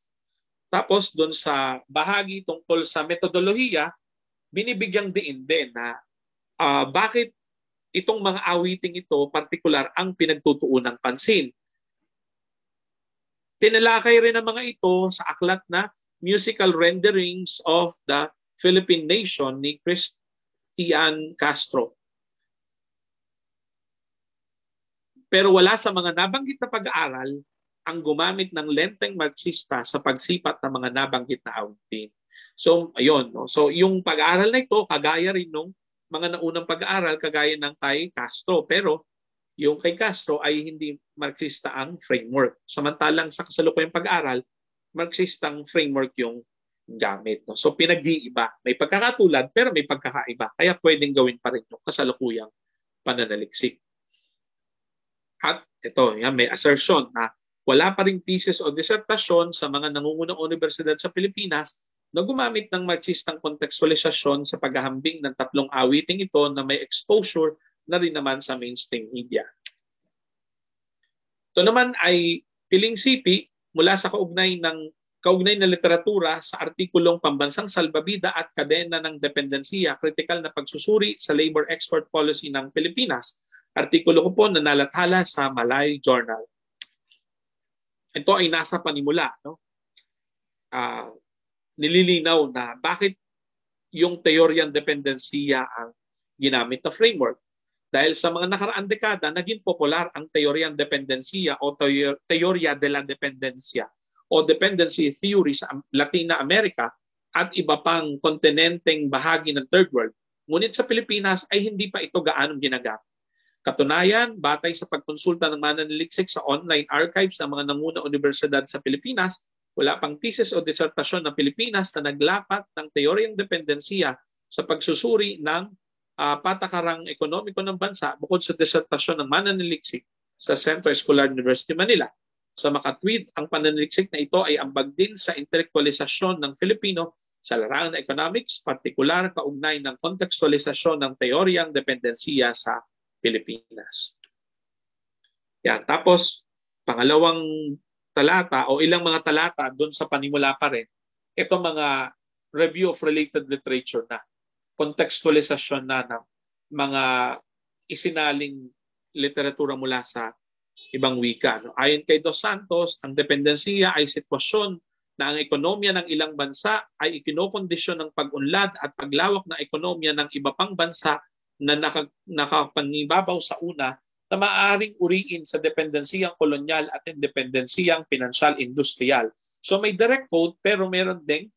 Tapos doon sa bahagi tungkol sa metodolohiya, binibigyang diin din na uh, bakit itong mga awiting ito partikular ang pinagtutuunang pansin. Tinalakay rin ang mga ito sa aklat na Musical Renderings of the Philippine Nation ni Christian Castro. Pero wala sa mga nabanggit na pag-aaral ang gumamit ng lenteng Marxista sa pagsipat ng mga nabanggit na awitin. So, ayun. No? So, yung pag-aaral na ito, kagaya rin nung mga naunang pag-aaral, kagaya ng kay Castro. Pero, yung kay Castro ay hindi Marxista ang framework. Samantalang sa kasalukuyang pag-aaral, Marxistang framework yung gamit. No? So, pinag-iiba. May pagkakatulad, pero may pagkakaiba. Kaya pwedeng gawin pa rin yung kasalukuyang pananaliksik. At ito, yan, may assertion na wala pa ring thesis o disertasyon sa mga nangungunang universidad sa Pilipinas na gumamit ng Marxistang kontekstualisasyon sa paghahambing ng tatlong awiting ito na may exposure na rin naman sa mainstream media. Ito naman ay piling sipi mula sa kaugnay ng kaugnay na literatura sa artikulong Pambansang Salbabida at Kadena ng Dependensiya, Kritikal na Pagsusuri sa Labor Export Policy ng Pilipinas Artikulo ko po na nalathala sa Malay Journal. Ito ay nasa panimula. No? Uh, nililinaw na bakit yung teoryang dependensiya ang ginamit na framework. Dahil sa mga nakaraang dekada, naging popular ang teoryang dependensiya o teorya de la dependencia o dependency theory sa Latina America at iba pang kontinenteng bahagi ng third world. Ngunit sa Pilipinas ay hindi pa ito gaanong ginagamit. Katunayan, batay sa pagkonsulta ng mananaliksik sa online archives ng mga nangunang universidad sa Pilipinas, wala pang thesis o disertasyon ng Pilipinas na naglapat ng teoryang dependensiya sa pagsusuri ng uh, patakarang ekonomiko ng bansa bukod sa disertasyon ng mananaliksik sa Central Escolar University Manila. Sa makatwid, ang pananaliksik na ito ay ambag din sa intelektualisasyon ng Filipino sa larangan ng economics, partikular kaugnay ng kontekstualisasyon ng teoryang dependensiya sa Pilipinas. Yan. Tapos, pangalawang talata o ilang mga talata doon sa panimula pa rin, ito mga review of related literature na, contextualisasyon na ng mga isinaling literatura mula sa ibang wika. No? Ayon kay Dos Santos, ang dependensiya ay sitwasyon na ang ekonomiya ng ilang bansa ay ikinokondisyon ng pag-unlad at paglawak ng ekonomiya ng iba pang bansa na naka, nakapangibabaw sa una na maaaring uriin sa dependensiyang kolonyal at independensiyang pinansyal-industrial. So may direct quote pero meron ding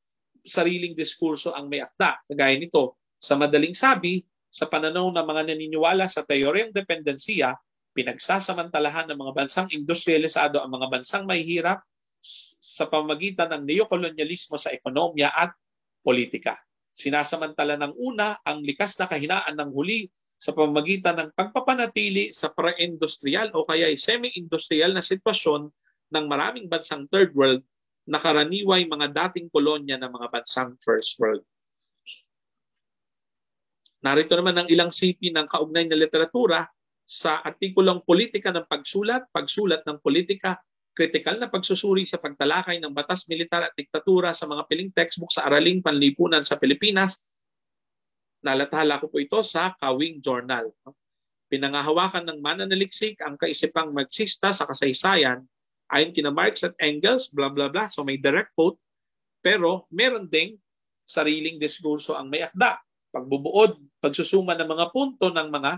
sariling diskurso ang may akda. Kagaya nito, sa madaling sabi, sa pananaw ng mga naniniwala sa teoryang dependensiya, pinagsasamantalahan ng mga bansang industrialisado ang mga bansang may hirap sa pamagitan ng neokolonyalismo sa ekonomiya at politika. Sinasamantala ng una ang likas na kahinaan ng huli sa pamagitan ng pagpapanatili sa pre-industrial o kaya semi-industrial na sitwasyon ng maraming bansang third world na karaniway mga dating kolonya ng mga bansang first world. Narito naman ang ilang sipi ng kaugnay na literatura sa artikulong Politika ng Pagsulat, Pagsulat ng Politika kritikal na pagsusuri sa pagtalakay ng batas militar at diktatura sa mga piling textbook sa araling panlipunan sa Pilipinas. Nalathala ko po ito sa Kawing Journal. Pinangahawakan ng mananaliksik ang kaisipang Marxista sa kasaysayan ayon kina Marx at Engels, bla bla bla. So may direct quote. Pero meron ding sariling diskurso ang may akda. Pagbubuod, pagsusuma ng mga punto ng mga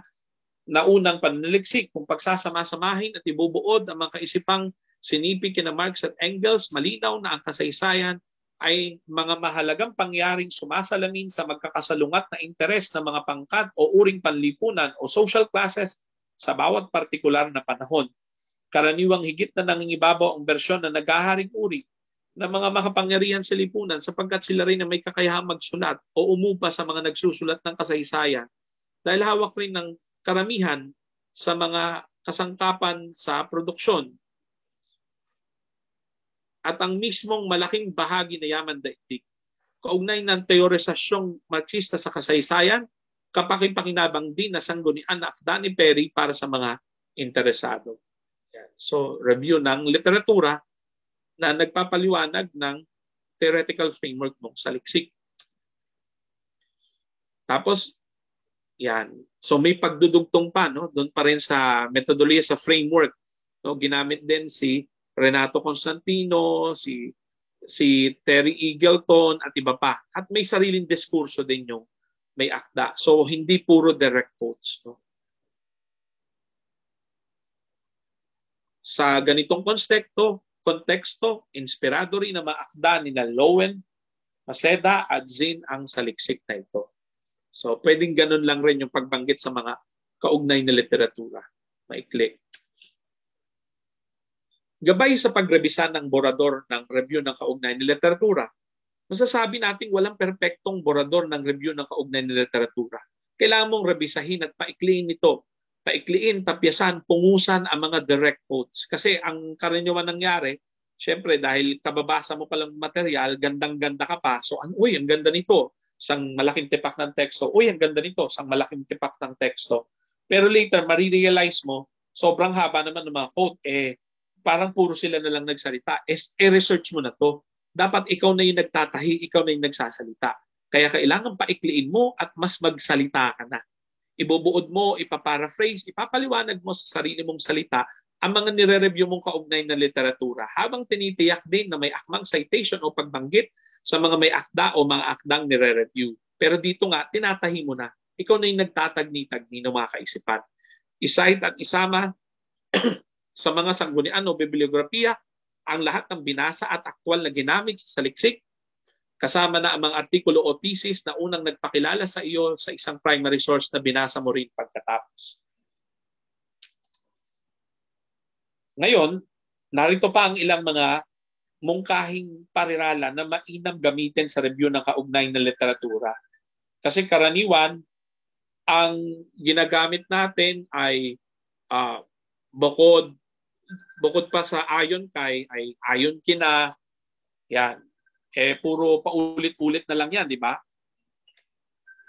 naunang pananaliksik kung pagsasama-samahin at ibubuod ang mga kaisipang sinipig kina Marx at Engels, malinaw na ang kasaysayan ay mga mahalagang pangyaring sumasalamin sa magkakasalungat na interes ng mga pangkat o uring panlipunan o social classes sa bawat partikular na panahon. Karaniwang higit na nangingibabaw ang bersyon na naghaharing uri ng mga makapangyarihan sa lipunan sapagkat sila rin na may kakayahang magsulat o umupa sa mga nagsusulat ng kasaysayan dahil hawak rin ng karamihan sa mga kasangkapan sa produksyon at ang mismong malaking bahagi na yaman daigdig. Kaugnay ng teorisasyong Marxista sa kasaysayan, kapakipakinabang din na sanggunian na akda ni Perry para sa mga interesado. Yan. So, review ng literatura na nagpapaliwanag ng theoretical framework mong saliksik. Tapos, yan. So may pagdudugtong pa no doon pa rin sa metodolohiya sa framework. No, ginamit din si Renato Constantino, si si Terry Eagleton at iba pa. At may sariling diskurso din yung may akda. So hindi puro direct quotes no. Sa ganitong konteksto, konteksto, inspirado rin na maakda ni na Lowen, Maseda at Zin ang saliksik na ito. So pwedeng ganun lang rin yung pagbanggit sa mga kaugnay na literatura. Maikli. Gabay sa pagrebisa ng borador ng review ng kaugnay na literatura, masasabi nating walang perpektong borador ng review ng kaugnay na literatura. Kailangan mong rebisahin at paikliin ito. Paikliin, tapyasan, pungusan ang mga direct quotes. Kasi ang karaniwan nangyari, syempre dahil kababasa mo palang material, gandang-ganda ka pa. So, uy, ang ganda nito isang malaking tipak ng teksto. Uy, ang ganda nito, isang malaking tipak ng teksto. Pero later, marirealize mo, sobrang haba naman ng mga quote, eh, parang puro sila na lang nagsalita. Es, eh, research mo na to. Dapat ikaw na yung nagtatahi, ikaw na yung nagsasalita. Kaya kailangan paikliin mo at mas magsalita ka na. Ibubuod mo, ipaparaphrase, ipapaliwanag mo sa sarili mong salita ang mga nire-review mong kaugnay na literatura habang tinitiyak din na may akmang citation o pagbanggit sa mga may akda o mga akdang nire-review. Pero dito nga, tinatahi mo na. Ikaw na yung nagtatagni-tagni ng mga kaisipan. Isite at isama sa mga sanggunian o bibliografiya ang lahat ng binasa at aktwal na ginamit sa saliksik kasama na ang mga artikulo o thesis na unang nagpakilala sa iyo sa isang primary source na binasa mo rin pagkatapos. Ngayon, narito pa ang ilang mga mungkahing parirala na mainam gamitin sa review ng kaugnay na literatura. Kasi karaniwan, ang ginagamit natin ay uh, bukod bukod pa sa ayon kay ay ayon kina yan eh puro paulit-ulit na lang yan di ba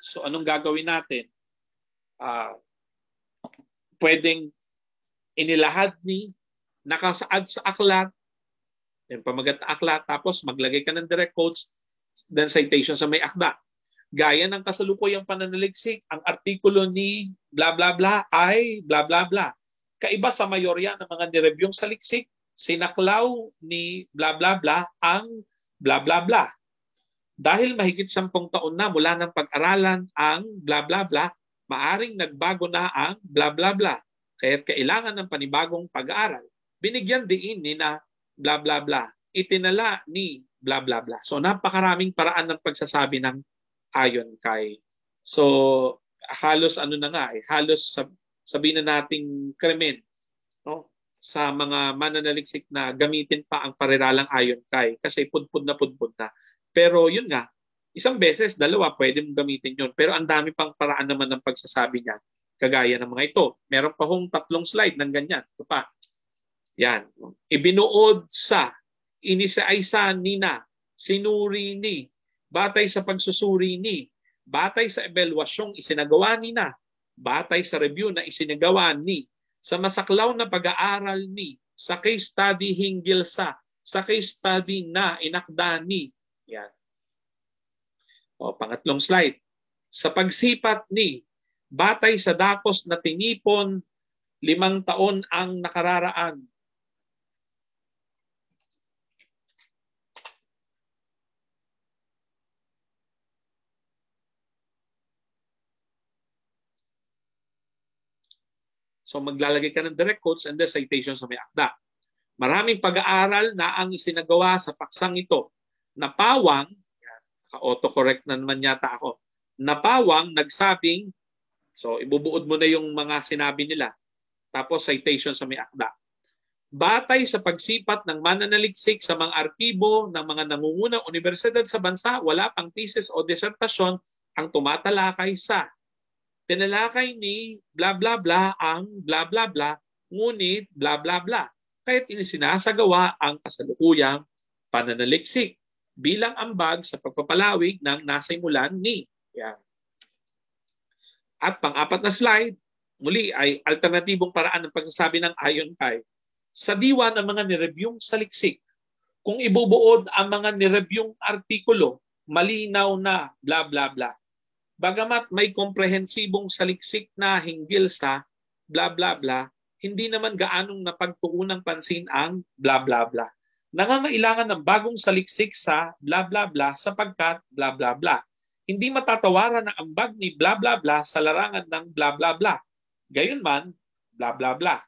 so anong gagawin natin uh, pwedeng inilahad ni nakasaad sa aklat yung pamagat na aklat, tapos maglagay ka ng direct quotes, then citation sa may akda. Gaya ng kasalukuyang pananaliksik, ang artikulo ni bla bla bla ay bla bla bla. Kaiba sa mayorya ng mga nirevyong saliksik, sinaklaw ni bla bla bla ang bla bla bla. Dahil mahigit sampung taon na mula ng pag-aralan ang bla bla bla, maaring nagbago na ang bla bla bla. Kaya kailangan ng panibagong pag-aaral. Binigyan din ni na bla bla bla. Itinala ni bla bla bla. So napakaraming paraan ng pagsasabi ng ayon kay. So halos ano na nga eh, halos sab- sabihin na nating krimen no? sa mga mananaliksik na gamitin pa ang pariralang ayon kay kasi pudpud na pudpud na. Pero yun nga, isang beses, dalawa, pwede mong gamitin yun. Pero ang dami pang paraan naman ng pagsasabi niya, kagaya ng mga ito. Meron pa hong tatlong slide ng ganyan. Ito pa. Yan. Ibinuod sa, inisaaysa ni na, sinuri ni, batay sa pagsusuri ni, batay sa evaluasyong isinagawa ni na, batay sa review na isinagawa ni, sa masaklaw na pag-aaral ni, sa case study hinggil sa, sa case study na inakda ni. Yan. O, pangatlong slide. Sa pagsipat ni, batay sa dakos na tinipon, limang taon ang nakararaan So maglalagay ka ng direct quotes and the citation sa may akda. Maraming pag-aaral na ang isinagawa sa paksang ito. Napawang, auto-correct na naman yata ako, napawang nagsabing, so ibubuod mo na yung mga sinabi nila, tapos citation sa may akda. Batay sa pagsipat ng mananaliksik sa mga arkibo ng mga nangungunang universidad sa bansa, wala pang thesis o disertasyon ang tumatalakay sa tinalakay ni bla bla bla ang bla bla bla, ngunit bla bla bla. Kaya't inisinasagawa ang kasalukuyang pananaliksik bilang ambag sa pagpapalawig ng nasimulan ni. Yan. At pang-apat na slide, muli ay alternatibong paraan ng pagsasabi ng ayon kay sa diwa ng mga nirebyong saliksik. Kung ibubuod ang mga nirebyong artikulo, malinaw na bla bla bla. Bagamat may komprehensibong saliksik na hinggil sa bla bla bla, hindi naman gaanong napagtuunang pansin ang bla bla bla. Nangangailangan ng bagong saliksik sa bla bla bla sapagkat bla bla bla. Hindi matatawaran ang ambag ni bla bla bla sa larangan ng bla bla bla. Gayunman, bla bla bla.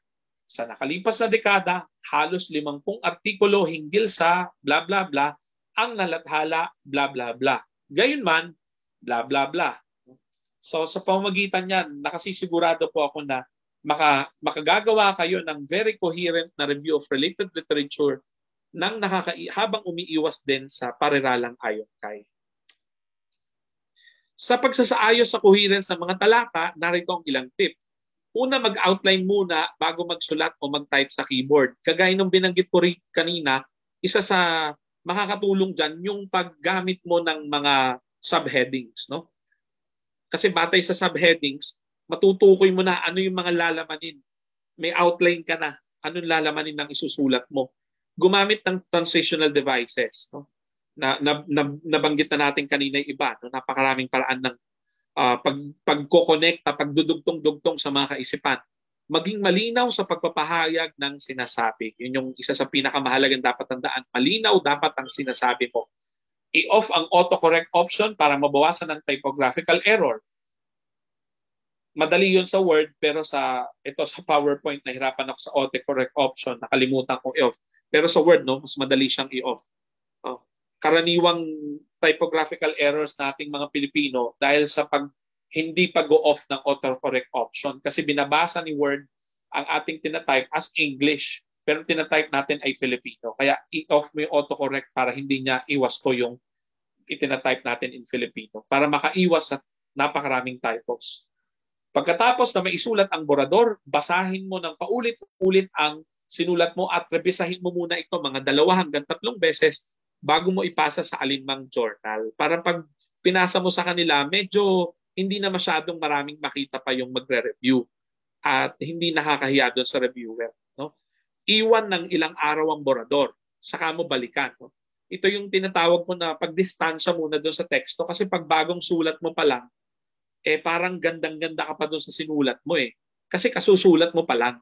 Sa nakalipas na dekada, halos limampung artikulo hinggil sa bla bla bla ang nalathala bla bla bla. Gayunman, bla bla bla. So sa pamamagitan niyan, nakasisigurado po ako na maka, makagagawa kayo ng very coherent na review of related literature nang nakaka habang umiiwas din sa pariralang ayon kay. Sa pagsasaayos sa coherence ng mga talata, narito ang ilang tip. Una, mag-outline muna bago magsulat o mag-type sa keyboard. Kagaya ng binanggit ko rin kanina, isa sa makakatulong dyan yung paggamit mo ng mga subheadings. No? Kasi batay sa subheadings, matutukoy mo na ano yung mga lalamanin. May outline ka na. Anong lalamanin ng isusulat mo. Gumamit ng transitional devices. No? Na, na, na, nabanggit na natin kanina yung iba. No? Napakaraming paraan ng uh, pag, pagko-connect, pagdudugtong-dugtong sa mga kaisipan, maging malinaw sa pagpapahayag ng sinasabi. Yun yung isa sa pinakamahalagang dapat tandaan. Malinaw dapat ang sinasabi mo. I-off ang autocorrect option para mabawasan ang typographical error. Madali yun sa Word pero sa ito sa PowerPoint nahirapan ako sa autocorrect option, nakalimutan ko i-off. Pero sa Word no, mas madali siyang i-off. Oh. Karaniwang typographical errors nating mga Pilipino dahil sa pag hindi pag-off ng autocorrect option kasi binabasa ni Word ang ating tinatype as English pero tinatype natin ay Filipino. Kaya i-off mo yung autocorrect para hindi niya iwasto yung itinatype natin in Filipino para makaiwas sa napakaraming typos. Pagkatapos na may isulat ang borador, basahin mo ng paulit-ulit ang sinulat mo at rebisahin mo muna ito mga dalawa hanggang tatlong beses bago mo ipasa sa alinmang journal. Para pag pinasa mo sa kanila, medyo hindi na masyadong maraming makita pa yung magre-review at hindi nakakahiya doon sa reviewer. No? Iwan ng ilang araw ang borador, saka mo balikan. No? Ito yung tinatawag ko na pagdistansya muna doon sa teksto kasi pag bagong sulat mo pa lang, eh parang gandang-ganda ka pa doon sa sinulat mo eh. Kasi kasusulat mo pa lang.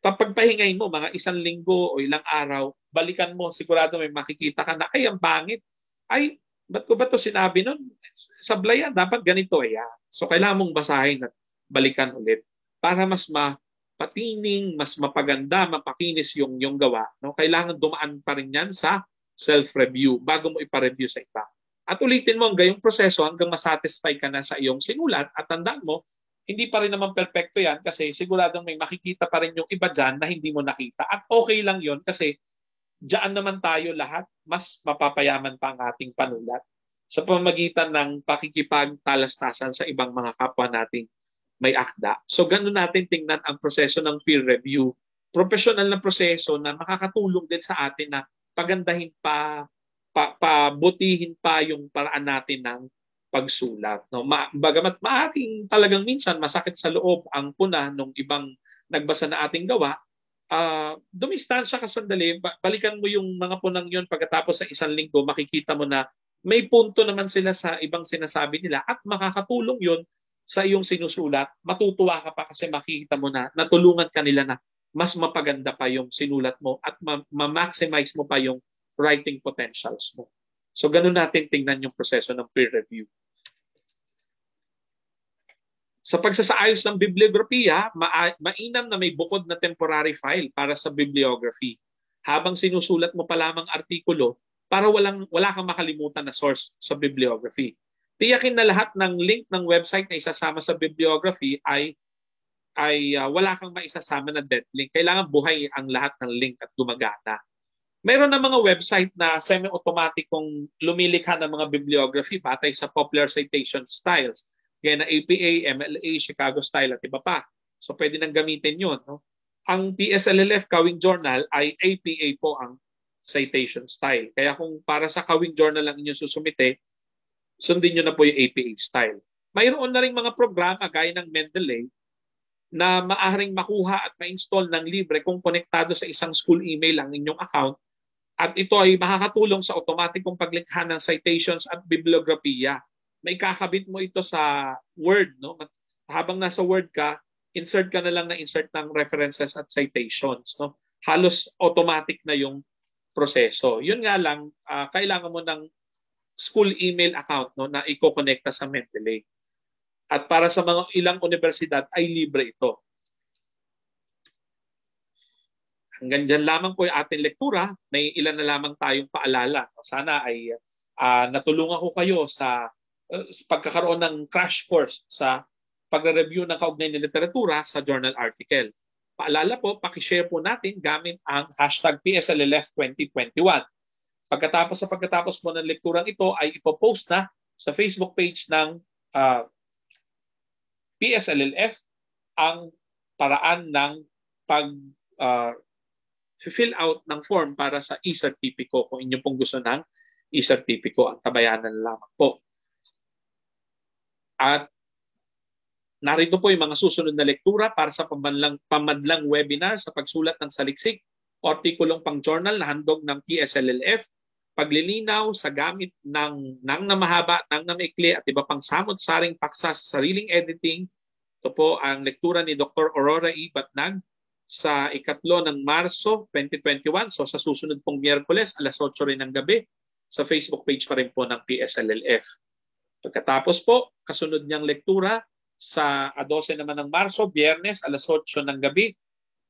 Kapag mo, mga isang linggo o ilang araw, balikan mo, sigurado may makikita ka na, ay, ang pangit. Ay, ba't ko ba to sinabi nun? Sablayan, dapat ganito eh. So, kailangan mong basahin at balikan ulit para mas mapatining, mas mapaganda, mapakinis yung, yung gawa. No? Kailangan dumaan pa rin yan sa self-review bago mo ipa-review sa iba. At ulitin mo ang gayong proseso hanggang masatisfy ka na sa iyong sinulat at tandaan mo, hindi pa rin naman perpekto yan kasi siguradong may makikita pa rin yung iba dyan na hindi mo nakita. At okay lang yon kasi dyan naman tayo lahat, mas mapapayaman pa ang ating panulat sa pamamagitan ng pakikipagtalastasan sa ibang mga kapwa nating may akda. So ganun natin tingnan ang proseso ng peer review. Professional na proseso na makakatulong din sa atin na pagandahin pa, pa pabutihin pa yung paraan natin ng pagsulat. No? Ma- bagamat maaring talagang minsan masakit sa loob ang puna ng ibang nagbasa na ating gawa, uh, dumistansya ka sandali, balikan mo yung mga punang yon pagkatapos sa isang linggo, makikita mo na may punto naman sila sa ibang sinasabi nila at makakatulong yon sa iyong sinusulat. Matutuwa ka pa kasi makikita mo na natulungan ka nila na mas mapaganda pa yung sinulat mo at ma-maximize mo pa yung writing potentials mo. So ganun natin tingnan yung proseso ng peer review. Sa pagsasaayos ng bibliografiya, ma- mainam na may bukod na temporary file para sa bibliography. Habang sinusulat mo pa lamang artikulo para walang, wala kang makalimutan na source sa bibliography. Tiyakin na lahat ng link ng website na isasama sa bibliography ay ay uh, wala kang maisasama na dead link. Kailangan buhay ang lahat ng link at gumagana. Meron na mga website na semi-automatic kung lumilikha ng mga bibliography batay sa popular citation styles. Gaya na APA, MLA, Chicago Style at iba pa. So pwede nang gamitin yun. No? Ang PSLLF Kawing Journal ay APA po ang citation style. Kaya kung para sa Kawing Journal lang inyo susumite, sundin nyo na po yung APA style. mayroon na rin mga programa gaya ng Mendeley na maaaring makuha at ma-install ng libre kung konektado sa isang school email ang inyong account at ito ay makakatulong sa automatikong paglikha ng citations at bibliografiya. May kakabit mo ito sa Word. No? Habang nasa Word ka, insert ka na lang na insert ng references at citations. No? Halos automatic na yung proseso. Yun nga lang, uh, kailangan mo ng school email account no, na i-connecta sa Mendeley. At para sa mga ilang universidad ay libre ito. Hanggang dyan lamang po yung ating lektura. May ilan na lamang tayong paalala. Sana ay uh, natulungan ko kayo sa, uh, pagkakaroon ng crash course sa pagre-review ng kaugnay ng literatura sa journal article. Paalala po, pakishare po natin gamit ang hashtag PSLLF 2021. Pagkatapos sa pagkatapos mo ng lekturang ito ay ipopost na sa Facebook page ng uh, PSLLF ang paraan ng pag uh, fill out ng form para sa e-certificate kung inyo pong gusto ng e-certificate ang tabayanan lamang po. At narito po yung mga susunod na lektura para sa pamadlang, pamadlang webinar sa pagsulat ng saliksik o artikulong pang-journal na handog ng PSLLF, paglilinaw sa gamit ng nang namahaba, nang namaikli at iba pang samot-saring paksa sa sariling editing. Ito po ang lektura ni Dr. Aurora E. Batnag sa ikatlo ng Marso 2021. So sa susunod pong Miyerkules, alas 8 rin ng gabi, sa Facebook page pa rin po ng PSLLF. Pagkatapos po, kasunod niyang lektura sa 12 naman ng Marso, Biyernes, alas 8 ng gabi,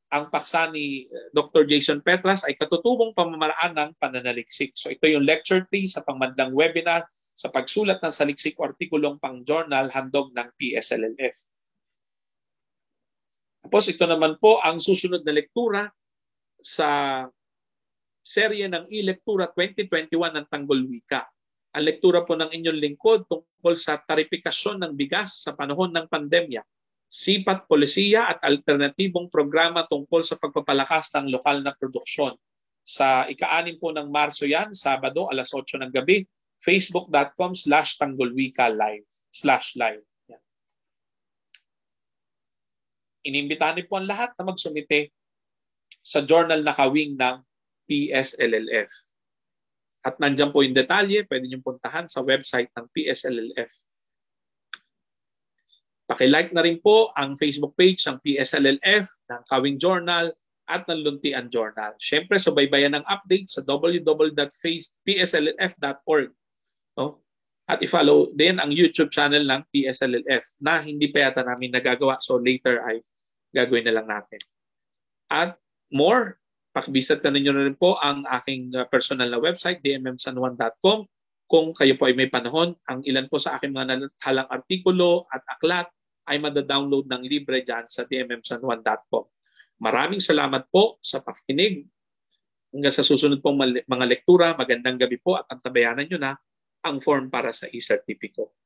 ang paksa ni eh, Dr. Jason Petras ay katutubong pamamaraan ng pananaliksik. So ito yung lecture 3 sa pangmandang webinar sa pagsulat ng saliksik o artikulong pang-journal handog ng PSLLF. Tapos ito naman po ang susunod na lektura sa serye ng e-lektura 2021 ng Tanggol Wika. Ang lektura po ng inyong lingkod tungkol sa taripikasyon ng bigas sa panahon ng pandemya, sipat polisiya at alternatibong programa tungkol sa pagpapalakas ng lokal na produksyon. Sa ika-anim po ng Marso yan, Sabado, alas 8 ng gabi, facebook.com slash tanggolwika live slash live. inimbitahan po ang lahat na magsumite sa journal na kawing ng PSLLF. At nandiyan po yung detalye, pwede nyo puntahan sa website ng PSLLF. Pakilike na rin po ang Facebook page ng PSLLF, ng Kawing Journal, at ng Luntian Journal. Siyempre, subaybayan ng update sa www.psllf.org. No? At i-follow din ang YouTube channel ng PSLLF na hindi pa yata namin nagagawa. So later ay gagawin na lang natin. At more, pakivisit na ninyo na rin po ang aking uh, personal na website, dmmsanjuan.com. Kung kayo po ay may panahon, ang ilan po sa aking mga halang artikulo at aklat ay madadownload ng libre dyan sa dmmsanjuan.com. Maraming salamat po sa pakikinig. Hanggang sa susunod pong mga lektura, magandang gabi po at antabayanan nyo na ang form para sa e-certificate.